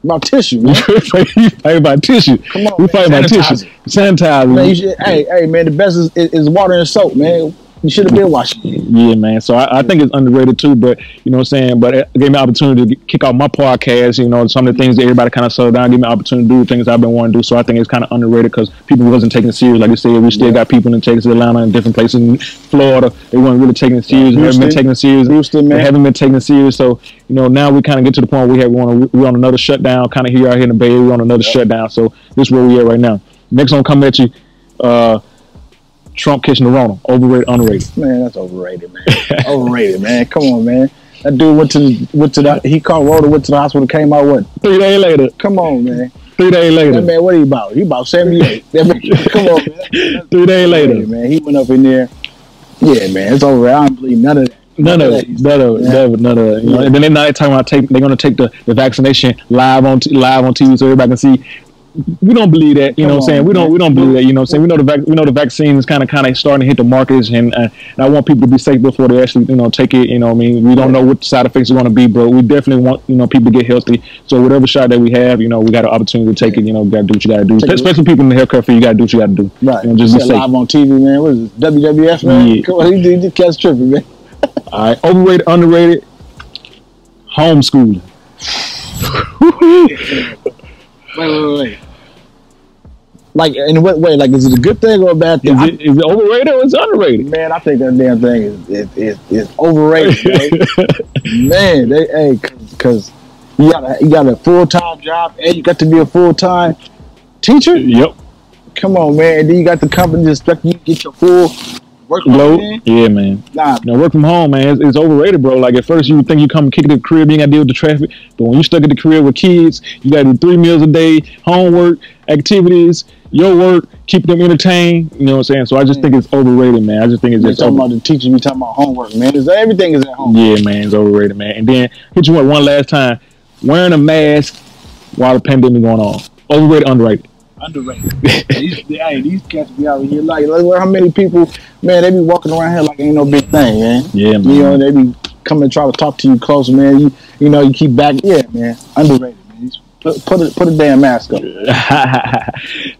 About tissue, man. we fighting about tissue. Come on, we fighting about tissue. Sanitizer. Man, should, hey, hey, man, the best is, is, is water and soap, man. You should have been watching. Yeah, man. So I, I think it's underrated too, but you know what I'm saying. But it gave me an opportunity to kick off my podcast. You know, some of the things that everybody kind of slowed down, give me an opportunity to do things I've been wanting to do. So I think it's kind of underrated because people wasn't taking it serious. Like you said, we still Yeah. got people in Texas, Atlanta, and different places in Florida. They weren't really taking it serious. They haven't been taking it serious. Houston, They haven't been taking it serious. So you know, now we kind of get to the point where we have we want to we're on another shutdown. Kind of here out here in the Bay, we're on another shutdown. So this is where we at right now. Next one coming at you. Uh, Trump kissing the Rona. Overrated, underrated. Man, that's overrated, man. overrated, man. Come on, man. That dude went to the, went to the he called Rhoda, went to the hospital, came out what? Three days later. Come on, man. Three days later. That man, what he about? He about seventy eight. Come on, man. Three days later. Man. He went up in there. Yeah, man, it's over. I don't believe none of that. None of it. None of it. Yeah. None of it. None of it. You know, Yeah. and then they're not talking about take. They're going to take the, the vaccination live on t- live on TV so everybody can see. We don't believe that. You know what I'm saying? We don't. We don't believe that. You know what I'm saying? We know the vac- we know the vaccine is kind of kind of starting to hit the markets, and, uh, and I want people to be safe before they actually you know take it. You know, what I mean, we don't know what the side effects are going to be, but we definitely want you know people to get healthy. So whatever shot that we have, you know, we got an opportunity to take it. You know, got to do what you got to do. Especially people in the healthcare field, you got to do what you got to do. Right. You know, just safe. live on TV, man. What is this? WWF, man? Yeah. Come on, he did he catch tripping, man. All right, overrated, underrated, homeschooling. Wait, wait, wait. Like in what way? Like is it a good thing or a bad thing? Is it, is it overrated or is it underrated? Man, I think that damn thing is is, is, is overrated. man. man, they hey, because you got a you got a full time job and you got to be a full time teacher. yep. Come on, man. Then you got the company that expect you to get your full workload. Low. in. Yeah, man. Nah, You know, work from home, man, it's, it's overrated, bro. Like at first, you think you come kick the crib, you ain't got to deal with the traffic. But when you stuck at the crib with kids, you got to do three meals a day, homework, activities, your work, keep them entertained. You know what I'm saying? So I just think it's overrated, man. I just think it's we just talking over- about the teacher. We talking about homework, man. Is everything is at home. yeah, man, it's overrated, man. And then hit you with one last time, wearing a mask while the pandemic going on. Overrated, underrated. Underrated. these, hey, these cats be out here like, look how many people, man. They be walking around here like ain't no big thing, man. Yeah, man. You know, they be coming and try to talk to you close, man. You you know, you keep back. Yeah, man. Underrated, Put, put a put a damn mask on.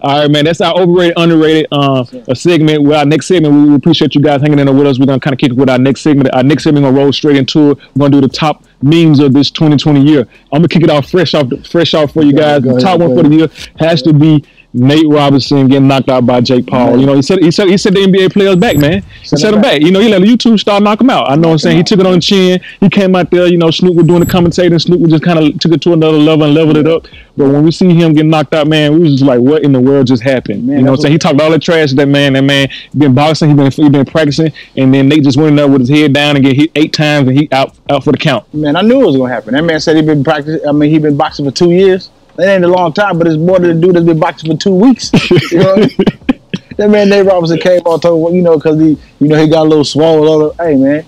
All right, man. That's our overrated, underrated um, a segment. With our next segment, we appreciate you guys hanging in there with us. We're gonna kind of kick it with our next segment. Our next segment gonna roll straight into it. We're gonna do the top memes of this 2020 year. I'm gonna kick it off fresh off, fresh off for you guys. Go the top ahead, one for the year has to be Nate Robinson getting knocked out by Jake Paul. Man. You know, he said he said he said the NBA players back, man. He Set him him back. You know, he let the YouTube star knock him out. I know what I'm saying. He took it on the chin. He came out there. You know, Snoop was doing the commentating. Snoop was just kind of took it to another level and leveled it up. But when we see him get knocked out, man, we was just like, what in the world just happened? Man, you know what I'm saying? He talked all that trash to that man. That man been boxing. He been he been practicing, and then Nate just went in there with his head down and get hit eight times, and he out out for the count. Man, I knew it was gonna happen. That man said he been practicing. I mean, he been boxing for two years. That ain't a long time, but it's more than a dude that's been boxing for two weeks. You know, I mean? that man Nate Robinson came on told you know because he you know he got a little swollen. Hey man,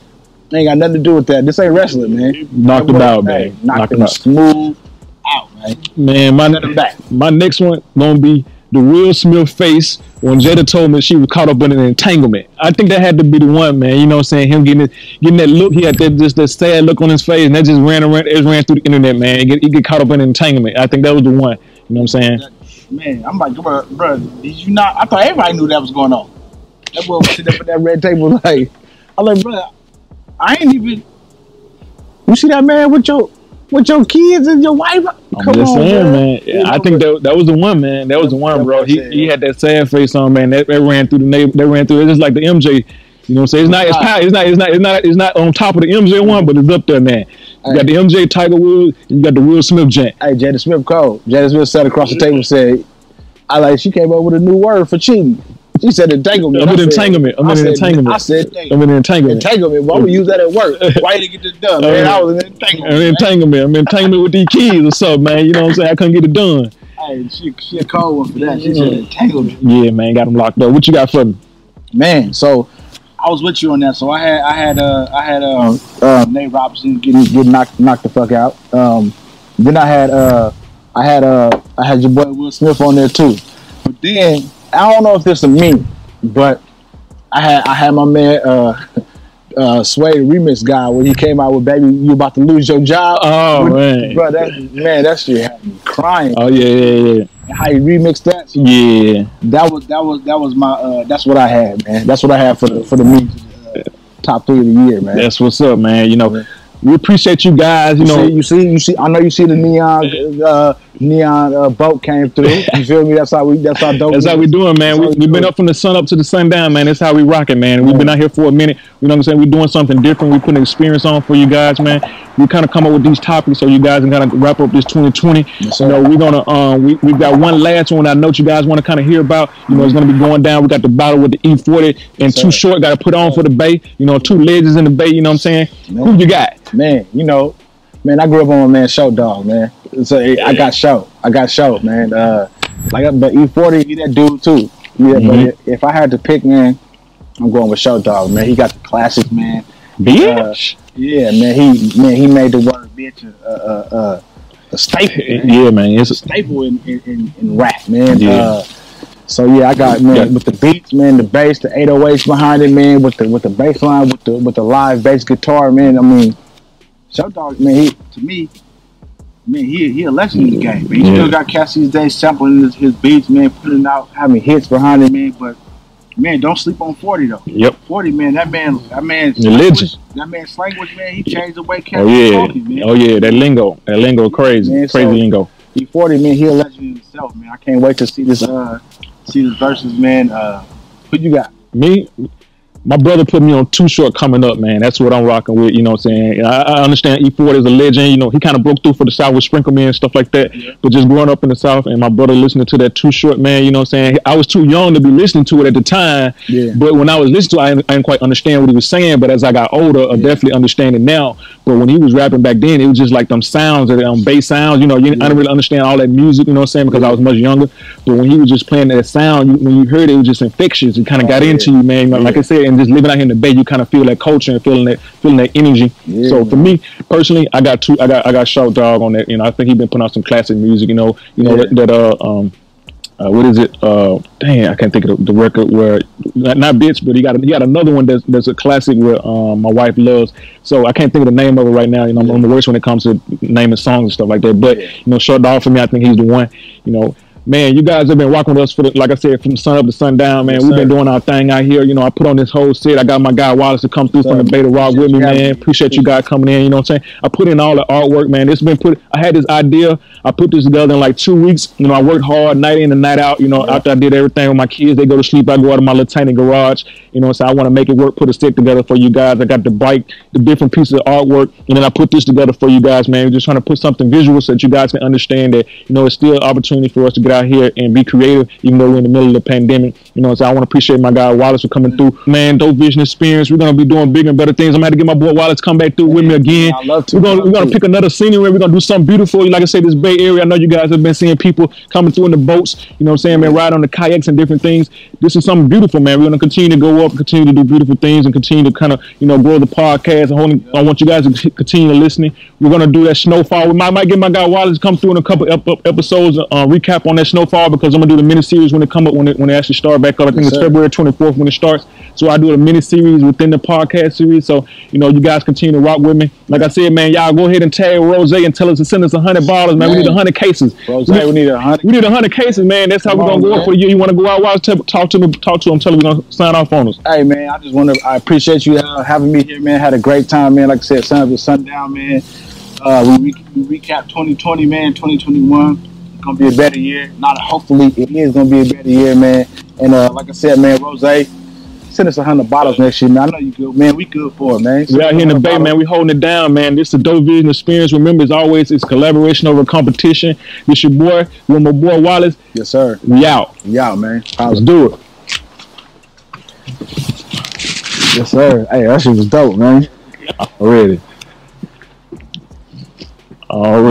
ain't got nothing to do with that. This ain't wrestling, man. Knocked him out, man. Knocked, Knocked him out. smooth out, man. Man, my my next one gonna be the Will Smith face when Jada told me she was caught up in an entanglement. I think that had to be the one, man. You know what I'm saying? Him getting getting that look, he had that just that sad look on his face, and that just ran around, it ran through the internet, man. He get, he get caught up in an entanglement. I think that was the one. You know what I'm saying? Man, I'm like, bro, bro, did you not? I thought everybody knew that was going on. That boy was sitting up at that red table, like, I'm like, bro, I ain't even. You see that man with your with your kids and your wife? I'm just saying, man. Yeah, I think that that was the one, man. That was the one, bro. He he had that sad face on, man. That, that ran through the neighbor. That ran through. It's just like the MJ. You know what I'm saying? It's not. It's, pow- it's not. It's not. It's not. It's not on top of the MJ one, but it's up there, man. You got the MJ Tiger Woods. You got the Will Smith gent. Hey, Jada Smith called. Jada Smith sat across the table and said, I like, she came up with a new word for cheating. She said entanglement. I'm I in said- entanglement. I'm I in said- entanglement. I said, dang, I'm in entanglement. entanglement. Why would we use that at work? Why didn't get this done, man? I was in entanglement. I'm in man. entanglement. I'm in entanglement with these kids or something, man. You know what I'm saying? I couldn't get it done. Hey, she, she a cold one for that. She said entanglement. Yeah, man. Got them locked up. What you got for me? Man, so I was with you on that. So I had I had uh I had uh, uh Nate Robinson getting getting knocked knocked the fuck out. Um then I had uh I had uh I had your boy Will Smith on there too. But then I don't know if this is me, but I had I had my man uh uh Sway the remix guy when he came out with baby you about to lose your job. Oh With- man. Bro, that man, that shit had me crying. Oh yeah, yeah, yeah. How he remixed that? So Yeah. that was that was that was my uh that's what I had, man. That's what I had for the for the music uh, top three of the year, man. That's what's up, man. You know, we appreciate you guys. You You, know, see, you see, you see. I know you see the neon, uh, neon uh, boat came through. You feel me? That's how we. That's how dope. That's how we doing, man. That's We, we we've been up from the sun up to the sundown, man. That's how we rocking, man. We've been out here for a minute. You know what I'm saying? We're doing something different. We putting an experience on for you guys, man. We kind of come up with these topics so you guys can kind of wrap up this 2020. Yes, you know, we're gonna um we we've got one last one I know you guys want to kind of hear about. You know, it's gonna be going down. We got the battle with the E40 and sir. Too Short. Got to put on for the Bay. You know, two legends in the Bay. You know what I'm saying? Who you got? man. You know, man. I grew up on my man Short Dog, man. So I got show. I got show, man. Uh, like, but E40, he that dude too. Yeah, Mhm. but if, I had to pick, man, I'm going with Short Dog, man. He got the classics, man. Bitch. Yeah, man. He man, he made the word bitch a a, a, a staple. man. yeah, man. It's a staple in, in, in, in rap, man. Yeah. Uh, so yeah, I got man Yeah. with the beats, man, the bass, the 808s behind it, man, with the with the bass line, with the with the live bass guitar, man. I mean, Short Dog, man, he to me, man, he he a legend in the game, man. He Yeah. still got cats these days sampling his, his beats, man, putting out having hits behind him, man. But man, don't sleep on 40 though. yep. 40, man, that man, that man, that man's language, man, he changed the way cats Oh yeah. talking, man. Oh yeah. That lingo. That lingo crazy. Man, crazy so- lingo. He 40, man. He a legend in himself, man. I can't wait to see this. Uh, see this verses, man. Uh, who you got? me, my brother put me on too short coming up, man. That's what I'm rocking with. You know what I'm saying? I, I understand E40 is a legend. You know, he kind of broke through for the South with Sprinkle Me and stuff like that. Yeah. But just growing up in the South and my brother listening to that too short, man, you know what I'm saying? I was too young to be listening to it at the time. Yeah. But when I was listening to it, I didn't, I didn't quite understand what he was saying. But as I got older, I definitely understand it now. But when he was rapping back then, it was just like them sounds, them um, bass sounds. You know, you, I didn't really understand all that music, you know what I'm saying? Because I was much younger. But when he was just playing that sound, you, when you heard it, it was just infectious. It kind of Oh, got yeah. into you, man. Like I said, and just living out here in the Bay, you kind of feel that culture and feeling that feeling that energy. Yeah, so for me personally, I got two. I got I got Short Dog on that. You know, I think he's been putting out some classic music. You know, you know Yeah. that, that uh um. uh, what is it? Uh, dang, I can't think of the, the record where not, not bitch, but he got he got another one that's that's a classic where um, my wife loves. So I can't think of the name of it right now. You know, I'm, I'm the worst when it comes to naming songs and stuff like that. But you know, short dog for me, I think he's the one. You know, man, you guys have been rocking with us for the, like I said, from sun up to sundown, man. Yes, We've been doing our thing out here. You know, I put on this whole set. I got my guy Wallace to come through from the Beta Rock with me, man. man. Appreciate you guys coming in. You know what I'm saying? I put in all the artwork, man. It's been put. I had this idea. I put this together in like two weeks. You know, I worked hard night in and night out. You know, after I did everything with my kids, they go to sleep. I go out of my little tiny garage. You know, so I want to make it work. Put a stick together for you guys. I got the bike, the different pieces of artwork, and then I put this together for you guys, man. Just trying to put something visual so that you guys can understand that you know it's still an opportunity for us to get out here and be creative, even though we're in the middle of the pandemic. You know, so I want to appreciate my guy Wallace for coming through. Man, dope vision experience. We're gonna be doing bigger and better things. I'm gonna have to get my boy Wallace come back through with me again. I love to. We're gonna we're gonna pick another scenery. We're gonna do something beautiful. Like I said, this Bay Area. I know you guys have been seeing people coming through in the boats. You know what I'm saying, man? Ride on the kayaks and different things. This is something beautiful, man. We're gonna continue to go up, continue to do beautiful things, and continue to kind of you know grow the podcast. I want, I want you guys to continue listening. We're gonna do that snowfall. We might might get my guy Wallace to come through in a couple ep- episodes, uh, recap on that snowfall because I'm gonna do the mini series when it come up when it when it actually start back up. I think Yes, it's sir. February 24th when it starts. So I do a mini series within the podcast series. So you know, you guys continue to rock with me. Like I said, man, y'all go ahead and tag Rose and tell us to send us hundred bottles, man. We need Man. hundred cases. Rose, we need, we need a hundred. we need hundred cases, man. That's how Come we're gonna on, go man. up for the year. You want to go out? Tell- talk to me. Talk to him. Tell him we're gonna sign off on us. Hey man, I just want to. I appreciate you uh, having me here, man. Had a great time, man. Like I said, sun up to sundown, man. Uh, we, we recap 2020, man. 2021 it's gonna be a better year. Not hopefully, it is gonna be a better year, man. And uh, like I said, man, Rose, send us a hundred bottles next year, man. I know you good, man. We good for it, man. We out here in the 100 Bay, bottles. man. We holding it down, man. This is a dope vision experience. Remember, as always, it's collaboration over competition. This your boy, with my boy Wallace. Yes, sir. We out. We out, man. Let's do it. Yes, sir. Hey, that shit was dope, man. Already. All right.